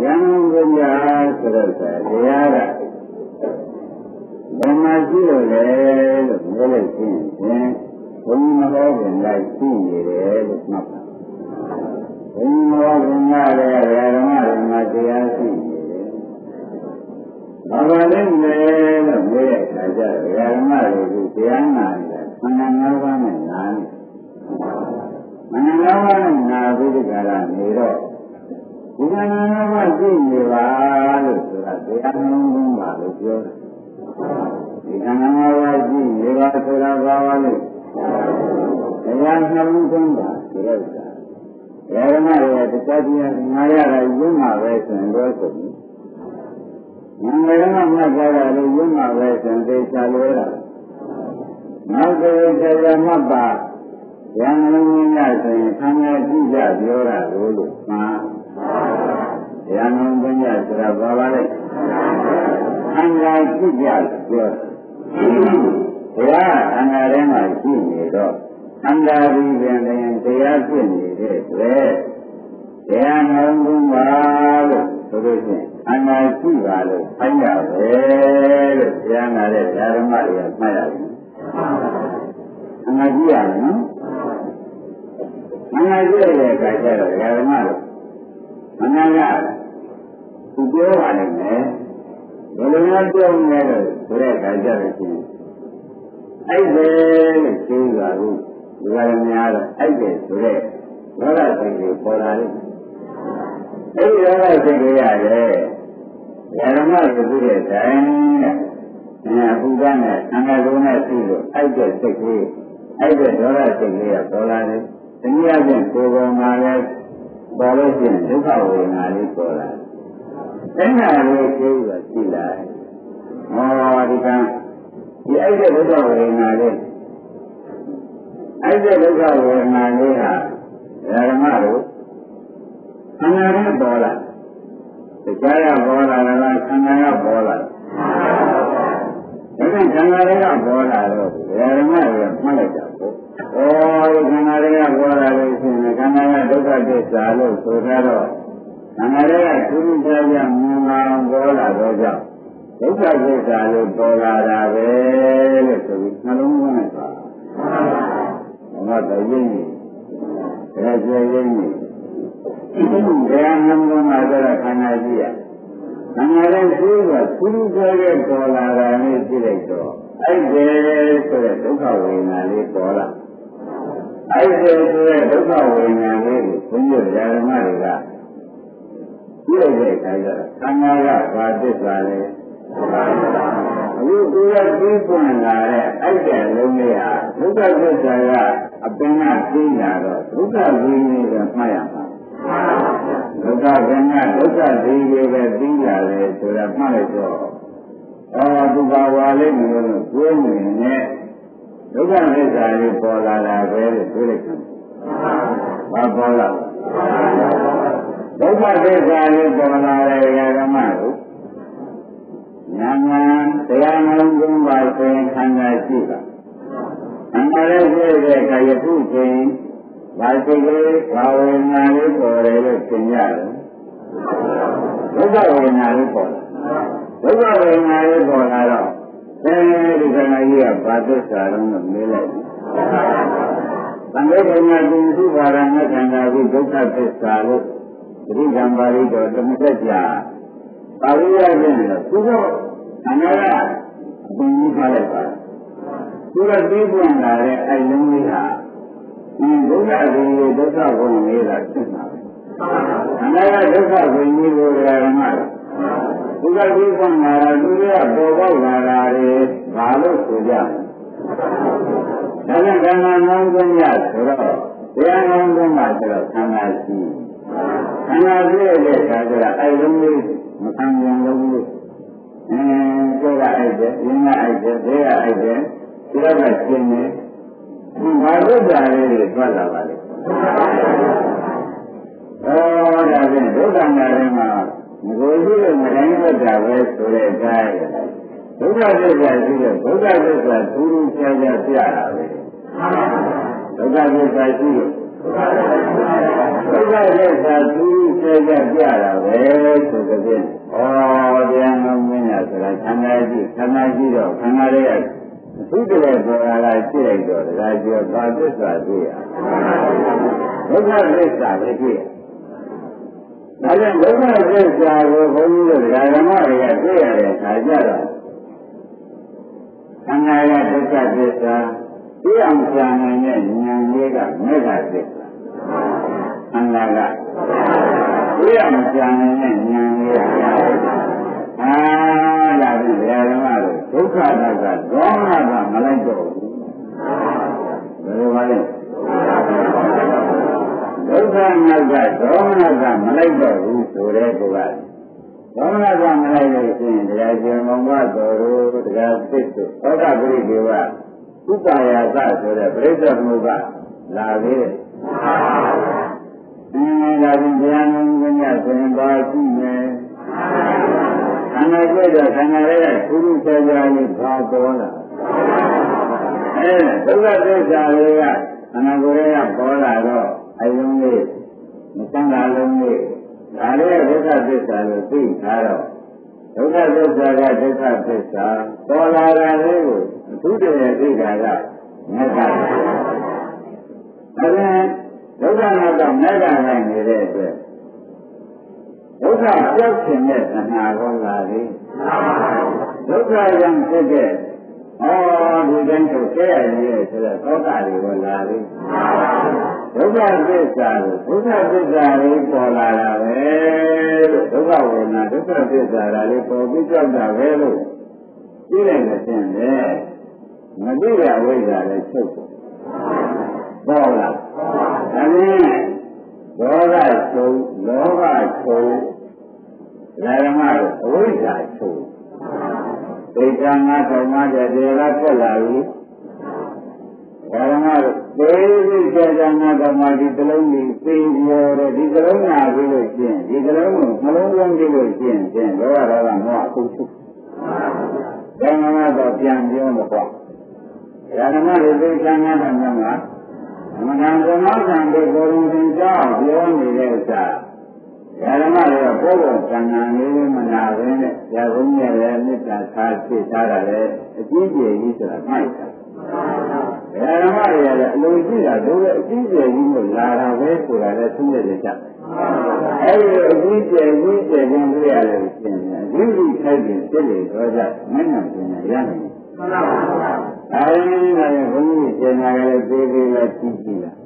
ဉာဏ်ပညာဆိုတော့တရားကဘယ်မှာရှိလို့လဲလို့ပြောလိုက်ခြင်းဖြင့်ဘုံမဟောခင်လိုက်ရှိနေတယ်လို့မှတ်ပါဘုံမဟောခင်ကလည်းဓမ္မဓမ္မတရားရှိနေတယ်ဘာပါလဲလဲလို့ပြောရတာကြဓမ္မတွေကတရားနာနေတာခန္ဓာ၅ပါးနဲ့နာနေခန္ဓာ၅ပါးနဲ့နာပြီးဒီကရနေတော့ ဒီခန္ဓာ၅ပါးရှိနေပါလို့ဆိုတာတရားလုံးလုံးပါလို့ပြောတယ်ဒီခန္ဓာ၅ပါးရှိနေပါဆိုတာဘာပါလဲတရားနှလုံးသွင်းတာဒီဥစ္စာဓမ္မရဲ့တရားတရားနာရတာယုံမှာပဲဆိုရင်တော့ဆိုပြီးငန္ဓရမမှတ်ကြတာလို့ယုံမှာပဲဆိုရင်သိချလွဲတာနောက်တစ်တရားမှတ်ပါဉာဏ်လုံးရင်းဆိုရင်ခန္ဓာကြည့်ကြပြောတာလို့လို့မှာ ဉာဏ်လုံးပညာဆိုတာဘာပါလဲခန္ဓာကြည့်ကြပြောတရားခန္ဓာထဲမှာရှိနေတော့ခန္ဓာပြီးပြန်ရင်တရားဖြစ်နေတဲ့အတွက်တရားနှလုံးသွင်းပါလို့ဆိုလို့ရှိရင်ခန္ဓာရှိပါလို့ဖိုင်းရပဲလို့တရားနာတဲ့ဓမ္မတွေကမှတ်ရတယ်ခန္ဓာရှိရမယ်နော်ခန္ဓာရှိရတဲ့အခါကျတော့ဓမ္မတို့မနာက သူပြောပါလိမ့်မယ်ဘယ်လိုများပြောနေလဲဆိုတဲ့အခါကျတော့ရှင်အဲ့ဒါလို့ရှင်းပါဘူးဒီကရများတော့အဲ့ဒါဆိုတဲ့ဒေါသစိတ်ကိုပေါ်လာလိမ့်မယ်အဲ့ဒီဒေါသစိတ်ကိုရတယ်ဓမ္မကိုပြည့်တဲ့တိုင်းနဲ့အဲဥပ္ပနဲ့အင်္ဂါကုနဲ့ရှိလို့အဲ့ဒါစိတ်ကိုအဲ့ဒါဒေါသစိတ်ကိုပေါ်လာတယ်တနည်းအားဖြင့်ကိုယ်ပေါ်မှာလည်းပေါ်လို့ရှိရင်ဒုက္ခဝေဒနာလေးပေါ်လာတယ် အဲ့ဒါလေးကျိုးကရှိလာတယ်ဟောဒီကံဒီအဲ့တဲ့ဒုက္ခဝေဒနာလေးအဲ့တဲ့ဒုက္ခဝေဒနာလေးဟာဓမ္မတို့ခန္ဓာနဲ့ပေါ်လာတရားရပေါ်လာလားခန္ဓာကပေါ်လာဒါကြောင့်ခန္ဓာတွေကပေါ်လာတော့ဓမ္မတွေကမှတ်လိုက်တာပေါ့ဩဒီခန္ဓာတွေကပေါ်လာလို့ရှိရင်ခန္ဓာကဒုက္ခသစ္စာလို့ဆိုတော့ ခန္ဓာတွေကသူ့ကြကြမြင်အောင်ပေါ်လာတော့ကြောင့်ဒုက္ခသစ္စာလို့ပေါ်လာတာပဲလို့ဆိုပြီးနှလုံးသွင်းလိုက်ပါဘုရားတည်ရင်ဒါကျေရင်တရားနှလုံးမှာတော့ခန္ဓာကြီးရခန္ဓာရဲ့ရှိကသူ့ကြကြပေါ်လာတာနဲ့ပြည့်လိုက်တော့အဲ့ဒီဆိုတဲ့ဒုက္ခဝေဒနာလေးပေါ်လာအဲ့ဒီဆိုတဲ့ဒုက္ခဝေဒနာလေးကိုဘုန်းကြီးဓမ္မတွေက ပြည့်တဲ့အခါကျတော့ခန္ဓာကဘာသစ္စာလဲအခုသူကပြီးပွင့်လာတဲ့အဲ့ဒီလုံးလေးဟာဒုက္ခသစ္စာကအပင်ကပြီးလာတော့ဒုက္ခဝိနည်းကမှတ်ရမှာဒုက္ခကံကဒုက္ခဒီတွေပဲပြီးလာတယ်ဆိုတာမှတ်လိုက်တော့အော်သူပါဝါလေးမျိုးလို့ကိုယ်မြင်နဲ့ဒုက္ခသစ္စာလေးပေါ်လာတာပဲလို့ပြောလိုက်တယ်။ဘာပေါ်လာ ဒုက္ခသစ္စာလေးပေါ်လာတဲ့ဓမ္မတို့ညာညာတရားနှလုံးသွင်းပါဆိုရင်ခန္ဓာရှိပါခန္ဓာရဲ့ရှိတဲ့အခါယခုချိန်ဘာစိတ်ကလေးဘာဝေဒနာလေးပေါ်တယ်လို့သင်ရတယ်ဒုက္ခဝေဒနာလေးပေါ်တယ်ဒုက္ခဝေဒနာလေးပေါ်လာတော့အဲဒီခန္ဓာကြီးကဘာသစ္စာလုံးလို့မေးလိုက်သံဃာပညာသူစုဘာရဏခန္ဓာကိုဒုက္ခသစ္စာလို့ သတိကံပါဠိတော်ဓမ္မစကြာပါဠိရခြင်းလို့သူတို့အနာကအပင်ကြီးထားလိုက်ပါသူကသိပွင့်လာတဲ့အဲလုံးလေးဟာဒီဒုက္ခကိုဒုက္ခကိုလေးတာဖြစ်မှာပဲအနာကဒုက္ခကိုကြီးကိုဓမ္မသူကသိပွင့်လာတာသူကပေါ်ပေါက်လာတာတွေဘာလို့ဆိုကြလဲဒါကြောင့်ခန္ဓာနောင်းသွင်းရဆိုတော့တရားနောင်းသွင်းမှဆိုတော့ခန္ဓာရှိ ခန္ဓာရှိတဲ့အခါကျတော့အဲလုံးလေးမခံရင်လုံးလေးအင်းကိုယ်ကအိုက်တယ်၊ရင်းကအိုက်တယ်၊ဘေးကအိုက်တယ်၊ဒီတော့ကရှင်းတယ်။ဘာလို့ဒါလေးတွေထွက်လာပါလဲ။ဩဒါဖြင့်ဒုက္ခနာထဲမှာငကိုရှိတဲ့မတိုင်းဝတ်တာပဲဆိုတဲ့အတိုင်းဒုက္ခသစ္စာရှိတဲ့ဒုက္ခသစ္စာသူသူဆရာဆရာပြတာပဲ။ဒုက္ခသစ္စာရှိလို့ ဒဒုက္ခသစ္စာသူစေကြပြတာပဲဆိုတဲ့ဖြင့်ဩတရားလုံးမင်းရဆိုတာခန္ဓာကြည့်ခန္ဓာကြည့်တော့ခန္ဓာရဲ့သူတည်းပေါ်လာကြည့်လိုက်တော့ဒါကြောဘာသစ္စာတွေ့ရဒုက္ခသစ္စာပဲတွေ့ရဒါကြောင့်ဒုက္ခသစ္စာကိုဘုန်းကြီးတို့ဓမ္မတွေကတွေ့ရတဲ့အခါကျတော့ခန္ဓာရဲ့ဒုက္ခသစ္စာ သိအောင်ကြံနိုင်တဲ့ဉာဏ်လေးကမေဃသစ္စာခန္ဓာကသိအောင်ကြံနိုင်တဲ့ဉာဏ်လေးကအာလာပြီဓမ္မတို့ဒုက္ခသစ္စာဒေါမနကမလိုက်တော့ဘူးဘယ်လိုပါလဲဒုက္ခနောက်ကဒေါမနကမလိုက်တော့ဘူးဆိုတဲ့ကောကဒေါမနကမလိုက်လို့ရှိရင်တရားကျင်မောင်ကတော်တို့တရားသစ်တို့သောတာပရိဒေဝ ဥပါယသဆိုတဲ့ပြိဿမှုကလာသေးတယ်။အင်းဒါပြင်တရားနာမှုညဆိုရင်ပါရှိမယ်။ခန္ဓာကြည့်တော့ခန္ဓာရဲ့ကုသဆရာကြီးဘာပေါ်လာ။အဲဒုက္ခသစ္စာတွေကခန္ဓာကိုယ်ရဲ့ပေါ်လာတော့အယုံလေးမသံဃာလုံးလေးဒါလေးဒုက္ခသစ္စာလို့သိထားတော့ဒုက္ခသစ္စာကဒုက္ခသစ္စာပေါ်လာတာလေးကို အထူးတည်းသိတာကမေတ္တာဒါနဲ့ဒုက္ခနာတော့မေတ္တာနိုင်နေတဲ့အတွက်ဒုက္ခပြောက်ခြင်းနဲ့သနာကောလာပြီဒုက္ခကြောင့်ဖြစ်တဲ့ဩဒီတိုင်းကိုဆဲရည်ဆိုတဲ့သောတာတွေကိုလာပြီဒုက္ခသစ္စာကိုဒုက္ခသစ္စာလေးပေါ်လာတာပဲလို့ဒုက္ခဝေဒနာဒုက္ခသစ္စာလေးပေါ်ပြီးကြောက်တာပဲလို့သိလိုက်တဲ့ဖြင့်လေ မသိရဝိဇ္ဇာလည်းချုပ်ပေါ်လာဒါနဲ့ဒေါသချုပ်လောဘချုပ်ဓမ္မတို့အဝိဇ္ဇာချုပ်သိက္ခာငါတော်မှတဲ့တွေကပြက်လာပြီဓမ္မတို့သေသိစေတနာတော်မှဒီကလုံးကြီးသိပြောတယ်ဒီကလုံးနာပြီးလို့ရှိရင်ဒီကလုံးကိုနှလုံးသွင်းပြီးလို့ရှိရင်ဖြင့်လောဘဒေါသမောဟအခုချုပ်ဓမ္မတော့ပြန်ပြောမပေါ့ ဓမ္မတွေသိက္ခာငါတော်မှာမကံကမကံတွေကိုယ်ရင်သင်ကြောင်းပြောနေတဲ့ဥစ္စာဓမ္မတွေကပေါ်ပေါ်ကံကံလေးမနာဘဲနဲ့ဇာကုန်းရဲ့လည်းမေတ္တာထားဖြစ်ထားတာလေအကြီးကျယ်ကြီးဆိုတာမှိုက်တာဓမ္မတွေကလည်းအလိုရှိတာတို့ရဲ့အကြီးကျယ်ကြီးကိုလာတာပဲဆိုတာလည်းသိနေတဲ့ချက်အဲဒီအကြီးကျယ်ကြီးကျယ်ခြင်းတွေ့ရတယ်ရှင်အကြီးကြီးထိုက်ပြီးဖြစ်လေတော့ကြမင်းနဲ့ပြင်ရရတယ်မှန်ပါပါ အဲဒီကဘုန်းကြီးကျင်လာကြတဲ့သေးသေးလေးကြည့်ကြည့်လား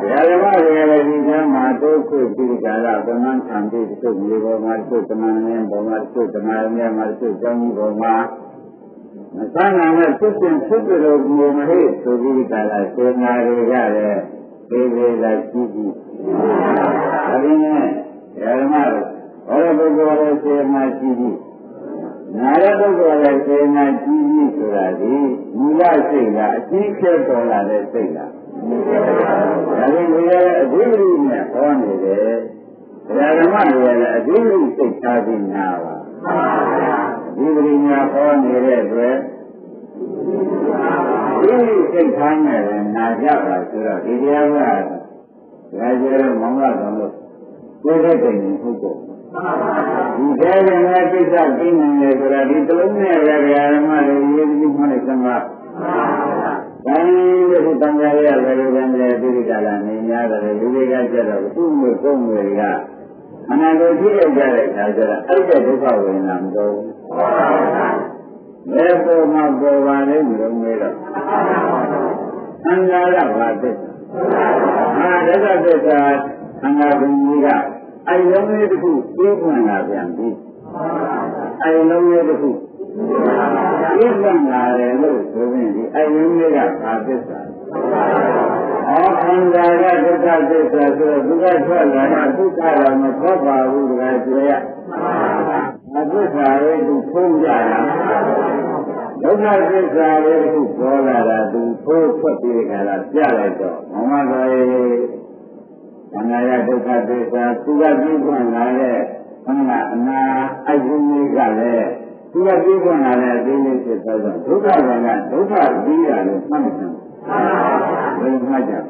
ဘုရားဓမ္မတွေလည်းဒီကမှာတိုးခွေပြီးကြတာဗမန်ခံပြီးသူ့မြေပေါ်မှာသူ့တမန်နဲ့ပေါ်မှာသူ့တမန်နဲ့မှာသူ့ကျောင်းကြီးပေါ်မှာမဆန်းနိုင်တဲ့သူ့ရှင်ဖြစ်တယ်လို့ကိုမဟိဆိုပြီးကြတာစေနာတွေကလည်းသေးသေးလေးကြည့်ကြည့်အဲဒီနဲ့ဓမ္မတွေဘောရပုဂ္ဂိုလ်ရဲ့စေနာကြည့်ကြည့် နာရပုဂ္ဂိုလ်ရဲ့စေနာကြီးကြီးဆိုတာဒီမူလစိတ်ကအကြီးကျယ်ပေါ်လာတဲ့စိတ်လားဒါပေမဲ့လည်းအဓိပ္ပာယ်နဲ့ဟောနေတယ်ဓမ္မတွေလည်းအဓိပ္ပာယ်စိတ်ထားပြီးနာပါအဓိပ္ပာယ်များဟောနေတဲ့အတွက်ဒီစိတ်ထားနဲ့နာကြပါဆိုတော့ဒီတရားကဒါကြဲမောင်လာတော်လို့ကိုယ်တဲ့တိုင်ဟုတ်ပေါ့ ဒီထဲကငါကိစ္စသိနေတယ်ဆိုတာဒီတလုံးနဲ့ရကြဓမ္မတွေရေးပြီးမှလည်းသံဃာ။ဒါနဲ့ဒီသံဃာရဘယ်လိုကံလဲဒီကလာနေများတယ်လူတွေကကြတော့သူ့မျိုးကိုယ်မျိုးတွေကအနာကိုကြည့်ရကြတဲ့အခါကျတော့အဲ့တဲ့ဒုက္ခဝေဒနာမတော်ဘူး။ဘယ်ပေါ်မှာပေါ်ပါလဲမလို့မေးတော့သံဃာရဘာသစ္စာ။အာဒုက္ခသစ္စာသံဃာဘုံကြီးက အိုင်လုံးလေးတစ်ခုပြေးပွင့်လာပြန်ပြီအိုင်လုံးလေးတစ်ခုပြေးပွင့်လာတယ်လို့ဆိုရင်ဒီအိုင်လုံးလေးကဘာသစ္စာအောခန္ဓာကဒုက္ခသစ္စာဆိုတော့ဒုက္ခထွက်လာတာဒုက္ခတော့မထွက်ပါဘူးတကယ်ဆိုရအသစ္စာလေးသူဖုံးကြတာဒုက္ခသစ္စာလေးတစ်ခုပေါ်လာတာသူဖိုးထွက်ပြီးကြတာပြလိုက်တော့မမတော်ရဲ့ အနာယဒုက္ခသစ္စာသူကပြည့်ခွင့်လာတဲ့ခန္ဓာအနာအယုံကြီးကလည်းသူကပြည့်ခွင့်လာတဲ့အသေးလေးဖြစ်သောကြောင့်ဒုက္ခကဒုက္ခပြီးရလို့မှတ်တယ်ဘယ်လိုမှတ်ကြလဲ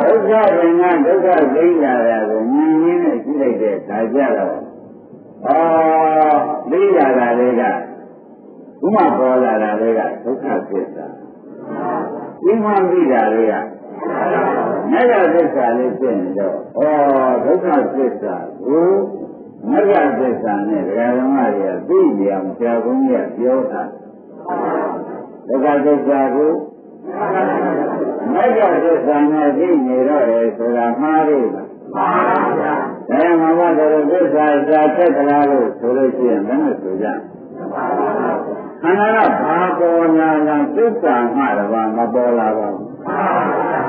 ဒုက္ခပင်ကဒုက္ခသိလာတာကိုမြင်ရင်းနဲ့ကြည့်လိုက်တဲ့အခါကျတော့အော်သိလာတာတွေကဘုမပေါ်လာတာတွေကဒုက္ခသစ္စာဒီမှန်သိတာတွေက မဂ္ဂသစ္စာလေးဖြစ်နေတော့ဩဒုက္ခသစ္စာကိုမဂ္ဂသစ္စာနဲ့ဒကာဓမ္မတွေကသိကြအောင်ဆရာဘုန်းကြီးကပြောတာဒုက္ခသစ္စာကိုမဂ္ဂသစ္စာနဲ့သိနေတော့တယ်ဆိုတာမှားလို့လားမှန်ပါဗျာဒါမှမဟုတ်တော့သစ္စာစာသက်သလားလို့ဆိုလို့ရှိရင်လည်းမဆိုကြခန္ဓာကဘာပေါ်လာလားသစ္စာမှတပါမပေါ်လာပါဘူး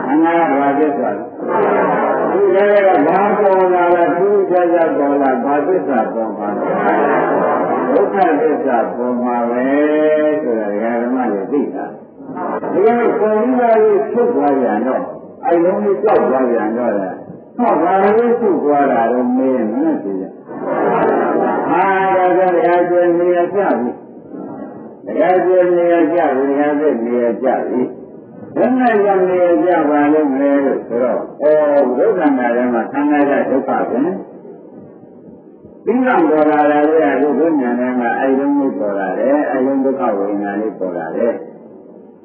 ခန္ဓာကဘာသစ္စာဒီလည်းကဘာပေါ်လာလဲသူကြကြပေါ်လာဘာသစ္စာပေါ်မှာဒုက္ခသစ္စာပေါ်မှာပဲဆိုတာဓမ္မတွေသိတာဒီလိုပုံစံလေးထုတ်သွားပြန်တော့အဲလုံးလေးကြောက်သွားပြန်တော့လေဟောဘာလို့ထုတ်သွားတာတော့မင်းမနဲ့သိကြအာဒါကြတရားကျနေရကြပြီတရားကျနေရကြပြီတရားသိနေရကြပြီ ဘယ်နဲ့ရနေရကြပါလိမ့်မယ်လို့ဆိုတော့ဩဒုက္ခနာထဲမှာသံဃာကဒုက္ခပဲသင်္ကန်းပေါ်လာတယ်လေအခုဘုညာထဲမှာအဲယုံလေးပေါ်လာတယ်အဲယုံဒုက္ခဝေဒနာလေးပေါ်လာတယ်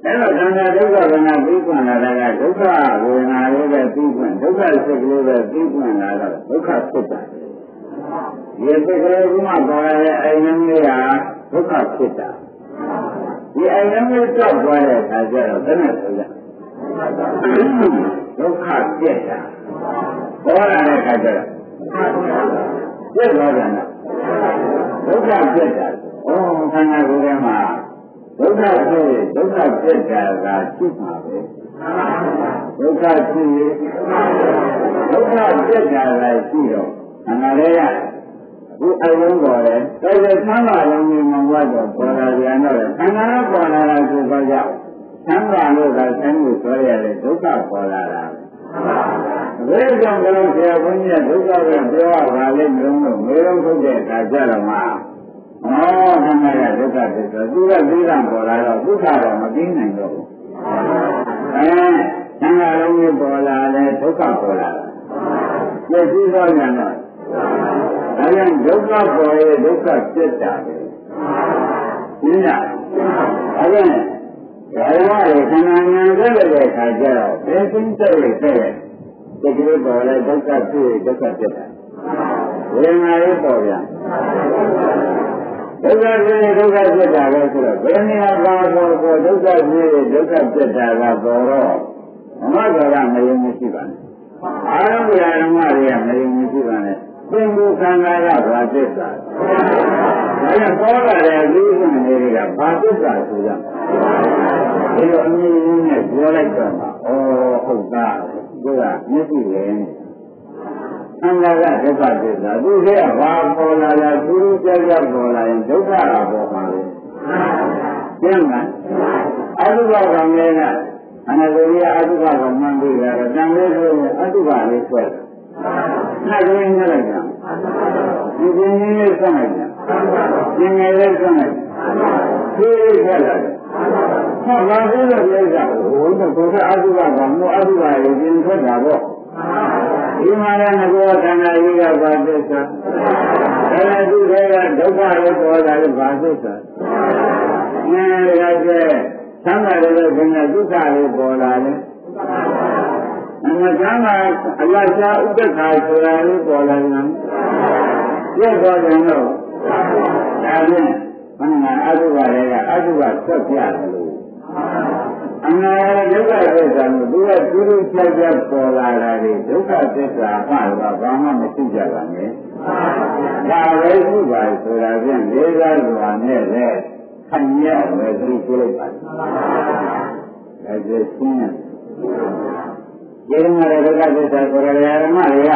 အဲ့တော့သံဃာဒုက္ခဝေဒနာပြီးခွင့်လာတာကဒုက္ခဝေဒနာလေးပဲပြီးခွင့်ဒုက္ခစိတ်ကလေးပဲပြီးခွင့်လာတော့ဒုက္ခဖြစ်တာဒီစိတ်ကလေးကမှပေါ်လာတဲ့အဲယုံလေးဟာဒုက္ခဖြစ်တာ ဒီအဲယုံလေးကြောက်သွားတဲ့အခါကျတော့ဘယ်နဲ့ဆိုကြဒုက္ခပြက်တာပေါ်လာတဲ့အခါကျတော့ပြက်သွားကြတာဒုက္ခပြက်တာဩခန္ဓာကိုယ်ထဲမှာဒုက္ခဖြစ်ဒုက္ခပြက်တာကရှိမှာပဲဒုက္ခဖြစ်ဒုက္ခပြက်တာကရှိတော့ခန္ဓာလေးက ဒီအယုံပေါ်တယ်ဒါပေမဲ့သံဃာလုံးကြီးမဝတ်တော့ပေါ်လာပြန်တော့ခန္ဓာကပေါ်လာတာကိုတော့ကြောက်သံဃာလို့ကဆင်းလို့ဆိုရတဲ့ဒုက္ခပေါ်လာတာဘယ်ကြောင့်ဘလို့ဆရာဘုန်းကြီးကဒုက္ခကိုပြောရပါလိမ့်မလို့မေရုံထုတ်တဲ့အခါကျတော့မှဩခန္ဓာကဒုက္ခဖြစ်ဆိုသူကပြီးတာပေါ်လာတော့ဒုက္ခတော့မပြီးနိုင်တော့ဘူးအဲသံဃာလုံးကြီးပေါ်လာတယ်ဒုက္ခပေါ်လာတာပြည့်စည်တော့ညာတော့ ဒါကြောင့်ဒုက္ခပေါ်ရဲ့ဒုက္ခဖြစ်တာပဲရှင်းလားဒါကြောင့်ဒါရမတွေခန္ဓာဉာဏ်ကြည့်တဲ့အခါကျတော့ဘယ်သိတဲ့ရဲ့တဲ့တကယ်ပေါ်လဲဒုက္ခဖြစ်ဒုက္ခဖြစ်တာဝေဒနာရေးပေါ်ပြန်ဒုက္ခဖြစ်ဒုက္ခဖြစ်တာပဲဆိုတော့ဘယ်နေရာပါပေါ်ပေါ်ဒုက္ခဖြစ်ဒုက္ခဖြစ်တာကပေါ်တော့မမတော်ကမယုံမရှိပါနဲ့အာရုံပြာဓမ္မတွေကမယုံမရှိပါနဲ့ သင်္ဘူခန္ဓာကဘာသစ္စာဒါကြောင့်ပေါ်လာတဲ့အပြီးအစဉ်တွေကဘာသစ္စာဆိုကြဒီလိုအမြင်နဲ့ပြောလိုက်တော့မှဩဟုတ်သားသူကမျက်စိလည်းအန္တရာဒုက္ခသစ္စာသူကဘာပေါ်လာလဲသူတို့ကြောက်ကြောက်ပေါ်လာရင်ဒုက္ခကပေါ်မှာလေကျင်းမှာအတုဘကံလေးကအနဂရိယအတုဘကမှန်ပြီးတာကတန်လေးဆိုရင်အတုဘလေးဆွဲတယ်။ နှာရင်းနဲ့လိုက်တာ။ဒီပြင်းရင်းလေးဆွဲလိုက်တာ။ဒီငယ်လေးဆွဲလိုက်တာ။ဒီလေးဆွဲလိုက်တာ။ဟောလာပြီးတော့ပြိဿဟိုတော့ကိုယ်ကအတုဘကမို့အတုဘလေးပြင်ထွက်တာပေါ့။ဒီမှာလည်းငကောခန္ဓာကြီးကဘာသစ္စာ။ဒါလည်းသူတွေကဒုက္ခကိုပေါ်လာတဲ့ဘာသစ္စာ။အဲဒါကသံဃာတွေလည်းခင်ဗျာဒုက္ခတွေပေါ်လာတယ်။ အမှန်ကမ်းကအလရှားဥပ္ပခါဆိုတာလေးပေါ်လာတယ်။ပြတ်သွားတယ်တော့ဒါဖြင့်မနအတုဘတွေကအတုဘဆက်ပြတယ်လို့အမှန်ဒုက္ခသစ္စာကိုသူကသူတို့ချက်ချက်ပေါ်လာတာတွေဒုက္ခသစ္စာမှတော့ဘာမှမရှိကြပါနဲ့။ဒါပဲရှိပါဆိုတာဖြင့်လေးစားစွာနဲ့လည်းခံရမယ်သူပြောလိုက်ပါဒါကျရှင်းရတယ် ဒီမှာဒုက္ခသစ္စာကိုရရဓမ္မတွေက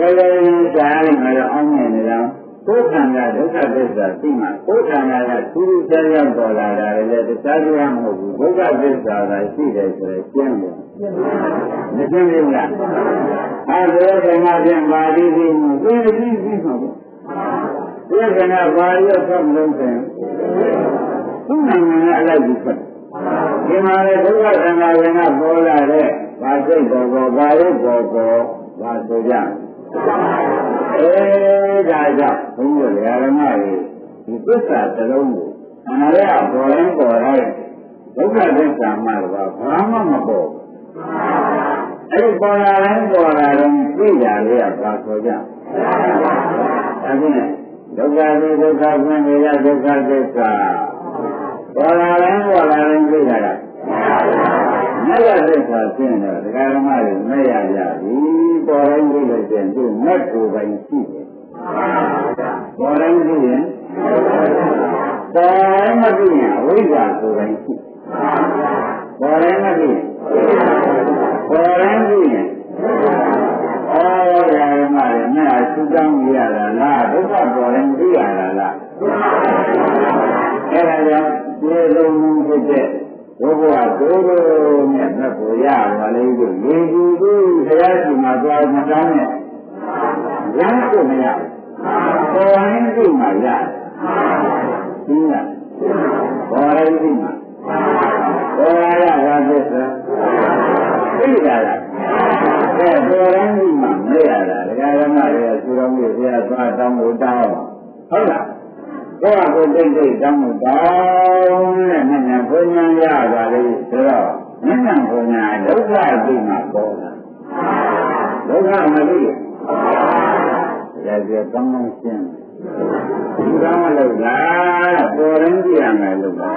ဘယ်လိုကြလဲကြားလိုက်မှတော့အောင်းနေတယ်တော့ကိုယ်ခန္ဓာဒုက္ခသစ္စာသိမှကိုယ်ခန္ဓာကသူသူဆဲရပေါ်လာတာလည်းတခြားကြမဟုတ်ဘူးဒုက္ခသစ္စာကရှိတယ်ဆိုရင်ကျင်းတယ်မကျင်းဘူးလားအဲဒီကမှပြန်ပါဠိသိမှုသိသိသိမှာပေါ့ဒီကနေ့ဘာရဆက်မလို့ဆိုရင်သူ့နိုင်ငံကအလိုက်ကြီးဆက် ဒီမှာလေဒုက္ခသံဃာဝင်ကပေါ်လာတဲ့ဘာစိတ်ပေါ်ပေါ်ဘာရုပ်ပေါ်ပေါ်ဘာဆိုကြအဲဒါကြောင့်ဘုန်းကြီးတို့ဓမ္မတွေဒီသစ္စာတစ်လုံးကိုအနာရပေါ်ရင်ပေါ်လိုက်ဒုက္ခသစ္စာမှတော့ဘာမှမပေါ်အဲ့ဒီပေါ်လာရင်ပေါ်လာရင်သိကြလေကဘာဆိုကြဒါဖြင့်ဒုက္ခဒီဒုက္ခဆင်းရဲဒုက္ခသစ္စာ ပေါ်လာရင်ပေါ်လာရင်သိကြတာမြတ်သစ္စာရှင်းတော့ဒကာဓမ္မတွေမဲ့ရကြပြီပေါ်တိုင်းသိလို့ရှင်းသူ့မဲ့ကိုယ်ပိုင်ရှိတယ်ပေါ်တိုင်းသိရင်ပေါ်တိုင်းမသိရင်အဝိဇ္ဇာကိုယ်ပိုင်ရှိပေါ်တိုင်းမသိရင်ပေါ်တိုင်းသိရင်အော်ဓမ္မတွေမဲ့အဆူတောင်းရတာလားဒုက္ခပေါ်တိုင်းသိရတာလားအဲ့ဒါကြောင့် ဒီလိုမျိုးဖြစ်တဲ့ဘုရားကိုယ်တော်နဲ့မဖို့ရပါလေလို့ရေကြီးပြီးတရားရှိမှသွားမတောင်းနဲ့ရမ်းကိုမရပေါ်ရင်သိမှရသိလားပေါ်ရင်သိမှပေါ်ရတာသစ္စာသိတာလားအဲပေါ်ရင်သိမှမရတာဒကာရမတွေသူတော်မျိုးဘုရားသွားတောင်းလို့တောင်းဟုတ်လား ကိုယ့်အကိုတိတ်တိတ်တောင်းလို့တောင်းတဲ့မညာဘုံညာရပါလေဆိုတော့မညာဘုံညာဒုက္ခသိမှပေါ်လာဒုက္ခမသိရကြကောင်းကောင်းရှင်းဒီကောင်းမလို့လားပေါ်ရင်ကြည့်ရမယ်လို့ပါ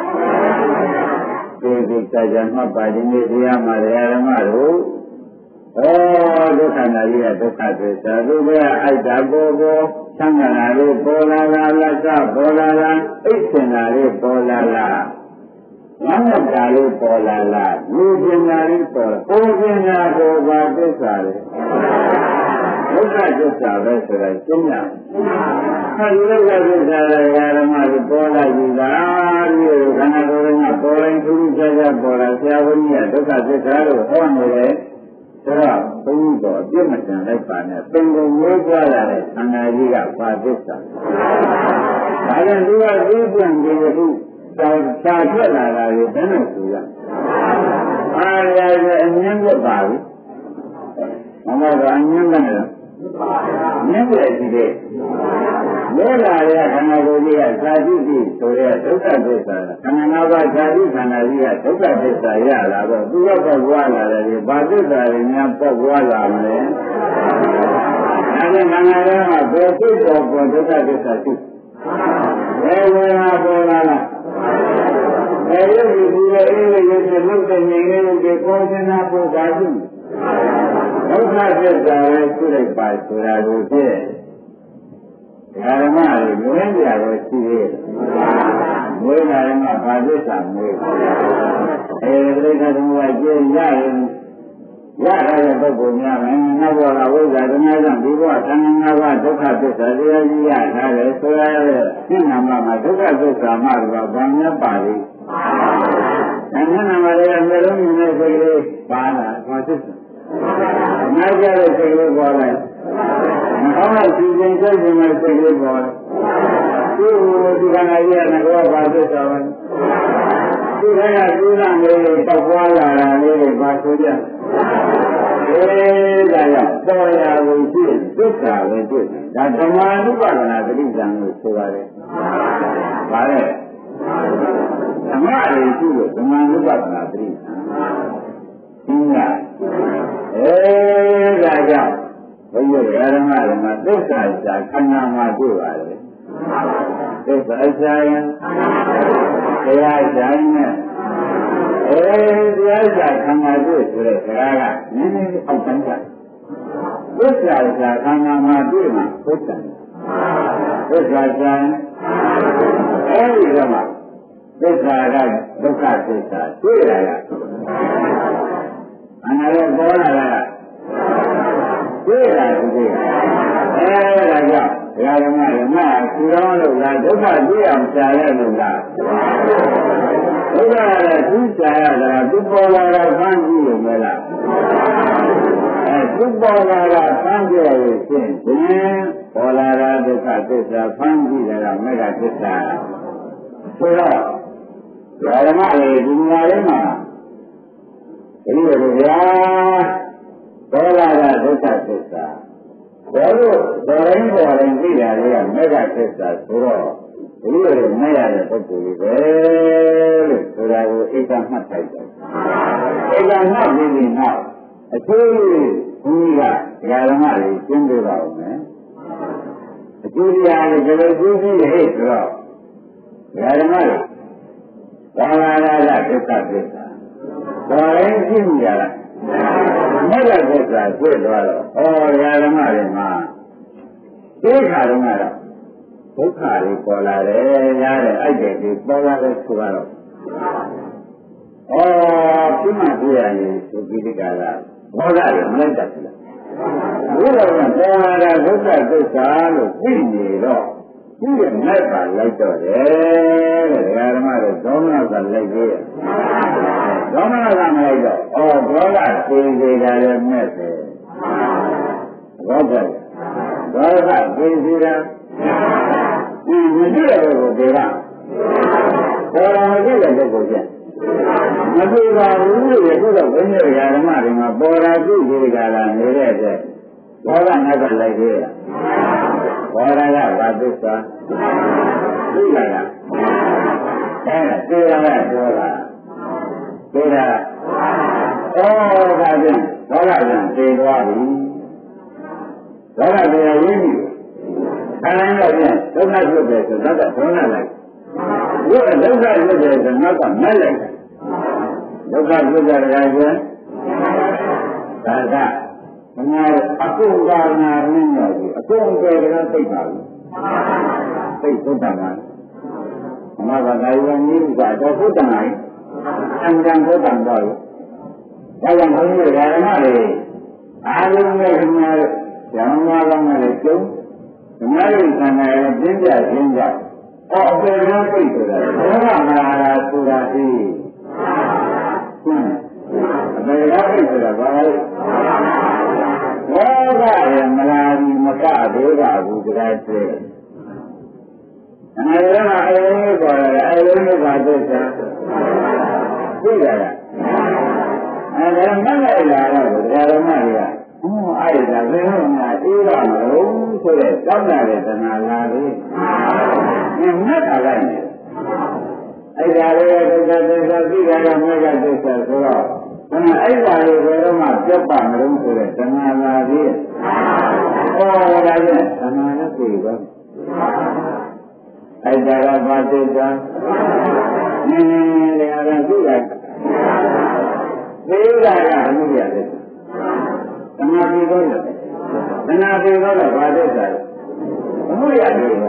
ဒီဒီကြကြမှတ်ပါခြင်းနဲ့တရားမှာဓမ္မတို့ဩဒုက္ခနာကြီးကဒုက္ခသစ္စာသူကအိုက်တာပေါ်ပေါ် သံဃာလေးပေါ်လာလာလက်စပေါ်လာလာအိတ်စင်တာလေးပေါ်လာလာဝမ်းမြောက်တာလေးပေါ်လာလာလူကျင်တာလေးပေါ်လာကိုကျင်တာကိုပါသစ္စာလေးဒုက္ခသစ္စာပဲဆိုတာရှင်းရအဲဒီဒုက္ခသစ္စာရဲ့ဓမ္မကိုပေါ်လာပြီလားဒီခန္ဓာကိုယ်ကပေါ်ရင်သူကြကြပေါ်လာဆရာဝန်ကြီးကဒုက္ခသစ္စာလို့ဟောနေတယ် ဒါတော့ဘုန်းကြီးတော်အပြစ်မတန်လိုက်ပါနဲ့ပင်ကိုမျိုးကြရတဲ့သံဃာကြီးကပါသစ္စာဒါကြောင့်သူကသိပြန်ကြည့်ခုသာသာထွက်လာတာကိုဘယ်နဲ့ဆိုရအားရရအငင်းွက်ပါပြီမမကအငင်းနဲ့ ငင်းွက်ရှိတဲ့လဲလာတဲ့ခန္ဓာကိုယ်ကြီးကဇာတိတိဆိုတဲ့ဒုက္ခသစ္စာခန္ဓာ၅ပါးဇာတိခန္ဓာကြီးကဒုက္ခသစ္စာရလာတော့သူရောက်တော့ဘွားလာတယ်ဒီဘာသစ္စာတွေများပေါ့ဘွားလာမလဲအဲဒီခန္ဓာထဲမှာဘယ်စိတ်ပေါ်ပေါ်ဒုက္ခသစ္စာရှိဘယ်ဝေဒနာပေါ်လာလားဘယ်ရုပ်ဒီဒီရဲ့အေးလေးရုပ်တွေလုတ်တဲ့ငြိမ်လေးတွေပေါ်နေတာပေါ်တာရှိ ဒုက္ခသစ္စာပဲရှိလိုက်ပါဆိုတာကိုပြည့်ဓမ္မတွေမွေးကြတော့ရှိသေးတယ်။မွေးတာလည်းဘာသစ္စာမွေး။အဲဒီပြိဿသမုပ္ပါကျင်းရရင်ရတဲ့ပုဂ္ဂိုလ်များမယ်။နောက်ဘောကဝိဇ္ဇာတရားကြောင့်ဒီဘဝသံဃာ၅ပါးဒုက္ခသစ္စာတရားကြီးရထားတယ်ဆိုရတဲ့ရှင်းနာမှာမှာဒုက္ခသစ္စာမှတော့ဘာများပါလိမ့်။အနန္တမှာလည်းမျိုးလုံးမြင်တဲ့စိတ်ကလေးပါလာဘာသစ္စာ။ နောက်ကြတဲ့စိတ်ကလေးပေါ်လာ။ဘာမှစီစဉ်စိတ်ကလေးစိတ်ကလေးပေါ်လာ။ဒီလိုဒီကနေ့ရတဲ့ကောဘာသစ္စာပဲ။ဒီကနေ့ကျူးလာနေတော့ပွားလာတာလေးဘာဆိုကြ။အဲဒါကြောင့်ပေါ်ရာကိုရှိသစ္စာပဲတွေ့တယ်။ဒါဓမ္မနုပါဒနာသတိဉာဏ်လို့ဆိုပါတယ်။ဗါတဲ့ဓမ္မတွေရှိလို့ဓမ္မနုပါဒနာသတိဉာဏ်။ ဒီကအဲဒါကြောင့်ဘုရားဓမ္မတွေမှာသစ္စာစာခန္ဓာမှာတွေ့ပါလေသစ္စာစာယတရားစာနဲ့အဲတရားစာခန္ဓာတွေ့ဆိုတဲ့စကားကနည်းနည်းအောက်တန်းကသစ္စာစာခန္ဓာမှာတွေ့မှာဟုတ်တယ်သစ္စာစာအဲဒီကမှာသစ္စာကဒုက္ခသစ္စာတွေ့ရတာ အနာရောပေါ်လာတာတွေ့တာဒီအဲဒါကြောင့်ဘုရားဓမ္မဓမ္မဆူတော်လို့လားဒုက္ခတွေ့အောင်ရှားရလို့လားဒုက္ခရတဲ့သူရှားရတာသူပေါ်လာတာဖမ်းကြည့်ရုံပဲလားအဲသူပေါ်လာတာဖမ်းကြည့်ရခြင်းဒီပေါ်လာတာဒုက္ခသစ္စာဖမ်းကြည့်တာကမေဃသစ္စာဆိုတော့ဒဓမ္မလေးဒီနေရာလေးမှာ ဒီလိုလိုဗျာဒေါလာကဒုက္ခသစ္စာဘောလို့ဒေါ်ရင်းပေါ်ရင်သိတာလေးကမေဃသစ္စာဆိုတော့ဒီလိုလိုမဲ့ရတဲ့ပုဂ္ဂိုလ်လေးပဲလို့ဆိုတာကိုဧကမှတ်လိုက်တယ်ဧကမှတ်ပြီးပြီးနောက်အကျိုးဘုရားကဓမ္မလေးကျင်းပြပါဦးမယ်အကျိုးတရားလေးဘယ်လိုကျင်းပြီးလဲဆိုတော့ဓမ္မလေးဘာဝနာကဒုက္ခသစ္စာ ဘာရင်ကြည့်ကြလားမေတ္တာသစ္စာတွေ့သွားတော့ဩဓမ္မတွေမှာဒီခါတုန်းကတော့ဒုက္ခတွေပေါ်လာတယ်ညာတဲ့အဲ့ဒီတွေပေါ်လာတဲ့ဆိုတော့ဩပြမပြရရင်သုတိကလာဘောဓတွေမလိုက်တတ်ဘူးလားဘုရားကပေါ်လာတဲ့ဒုက္ခသစ္စာလို့သိနေတော့သူ့ရဲ့မဲ့ပါလိုက်တော့တယ်တဲ့ဓမ္မတွေသောမနာကလိုက်သေးရဲ့ သောမနာကမလိုက်တော့ဩဘောဓသိစေတာလည်းမဲ့တယ်ဘောဓဘောဓသိစေတာဒီမကြည့်ရဘူးဒီကပေါ်လာမကြည့်တဲ့ပုဂ္ဂိုလ်ချင်းမပြေပါဘူးလို့ခုတော့ဘုန်းကြီးဓမ္မတွေမှာပေါ်လာကြည့်ကြကြလာနေတဲ့အတွက်ဘောဓငါကလိုက်သေးရဲ့ဘောဓကဘာသစ္စာသိရလားအဲဒါသိရတာပြောတာ သိတာဩဒါဖြင့်ဘောဓပြန်သိသွားပြီဘောဓပြန်ရင်းပြီအဲဒါတော့ပြန်ဒုက္ခဖြစ်တယ်ဆိုတော့ဒေါနလိုက်ဒီဒုက္ခဖြစ်တယ်ဆိုတော့ကမက်လိုက်ဒုက္ခဖြစ်ကြတယ်ကွယ်ဒါကအများအကုန်ကာနာရင်းရောဒီအကုန်ကယ်ကသိပ်ပါဘူးသိပ်သုတ္တမှာအမဘာသာယဝနည်းကတော့သုတ္တမှာအန္တန်သုတ္တမှာတော့ဒါကြောင့်ဘုန်းကြီးဓမ္မတွေအားလုံးနဲ့ခင်ဗျားတို့ဇံမာကောင်းနဲ့ကျုံဓမ္မတွေဆန္ဒရဲ့ပြင်းပြခြင်းကြောင့်အော်အပေရောသိဆိုတာဘောဂမဟာရာဆိုတာဒီဟုတ်အပေရောသိဆိုတာဘာလဲဘောဂရမလာဒီမကသေးပါဘူးတရားကျဲ အနာရမအယုံကိုခေါ်ရတယ်အယုံကိုပါသစ္စာသိရလားအဲဒါမှတ်လိုက်လာတော့ဓမ္မတွေကဟောအဲ့ဒါဘယ်လိုမှအေးပါမလို့ဆိုတဲ့တောင်းတာတဲ့တဏှာလာလေဒီမှတ်တာလိုက်နေအဲ့ဒါလေးဒုက္ခသစ္စာသိတာကမေဃသစ္စာဆိုတော့ဘယ်အဲ့ဒါလေးဘယ်တော့မှပြတ်ပါမလို့ဆိုတဲ့တဏှာလာလေဟောဒါဖြင့်တဏှာနဲ့ပြေသွား အဲ့ဒါကဘာသစ္စာနည်းနည်းလေးအားဖြင့်သိတာသိတာကအမှုရတဲ့သမာဓိတော့တယ်သနာပေတော့ဘာသစ္စာလဲအမှုရတယ်က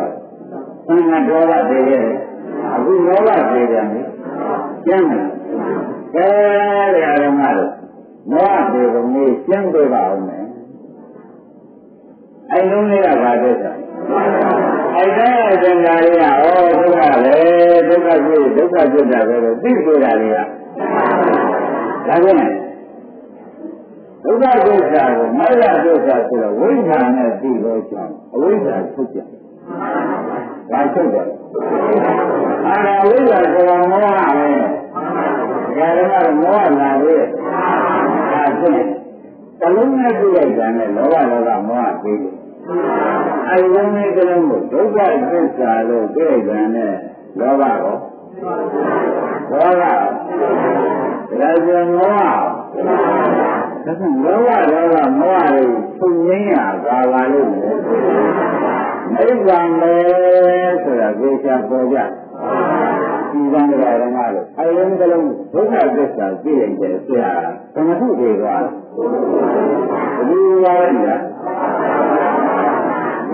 သံဃာဒေါသပေရဲ့အခုလောဘပေတယ်နိကျမ်းတယ်ကဲရရမလို့မောဟပေကမျိုးကျမ်းပြပါအောင်မယ်အဲ့လုံးလေးကဘာသစ္စာ အဲ့ဒါအကျဉ်းသားလေးကဩဒုက္ခပဲဒုက္ခဖြစ်ဒုက္ခဖြစ်တာပဲလို့သိကြတာလေးကဒါကြောင့်ဒုက္ခဒုက္ခကိုမရဒုက္ခဆိုတော့ဝိဇ္ဇာနဲ့သိလို့ကြောင့်အဝိဇ္ဇာထုတ်ကြ။ဒါထုတ်တယ်။အာဝိဇ္ဇာဆိုတာမောဟပဲ။ဒါကတော့မောဟလာပြီ။ဒါဖြင့်တလုံးနဲ့ပြည့်လိုက်တာနဲ့လောဘလောဘမောဟပြီးတယ်။ အဲဒီလုံးနဲ့ကလေးကိုဒုက္ခသစ္စာလို့ပြည့်လိုက်တာနဲ့လောဘရောဘောကဒါကြောင့်မောဟဒါကလောဘလောဘမောဟတွေပုံငင်းရပါပါလို့နိဗ္ဗာန်ပဲဆိုတာကိုချပေါ်ကြဒီကံတရားဓမ္မလို့အယုံကလုံးဒုက္ခသစ္စာသိရင်ကျဆရာဘယ်မှုတွေသွားဒီပါလဲညာ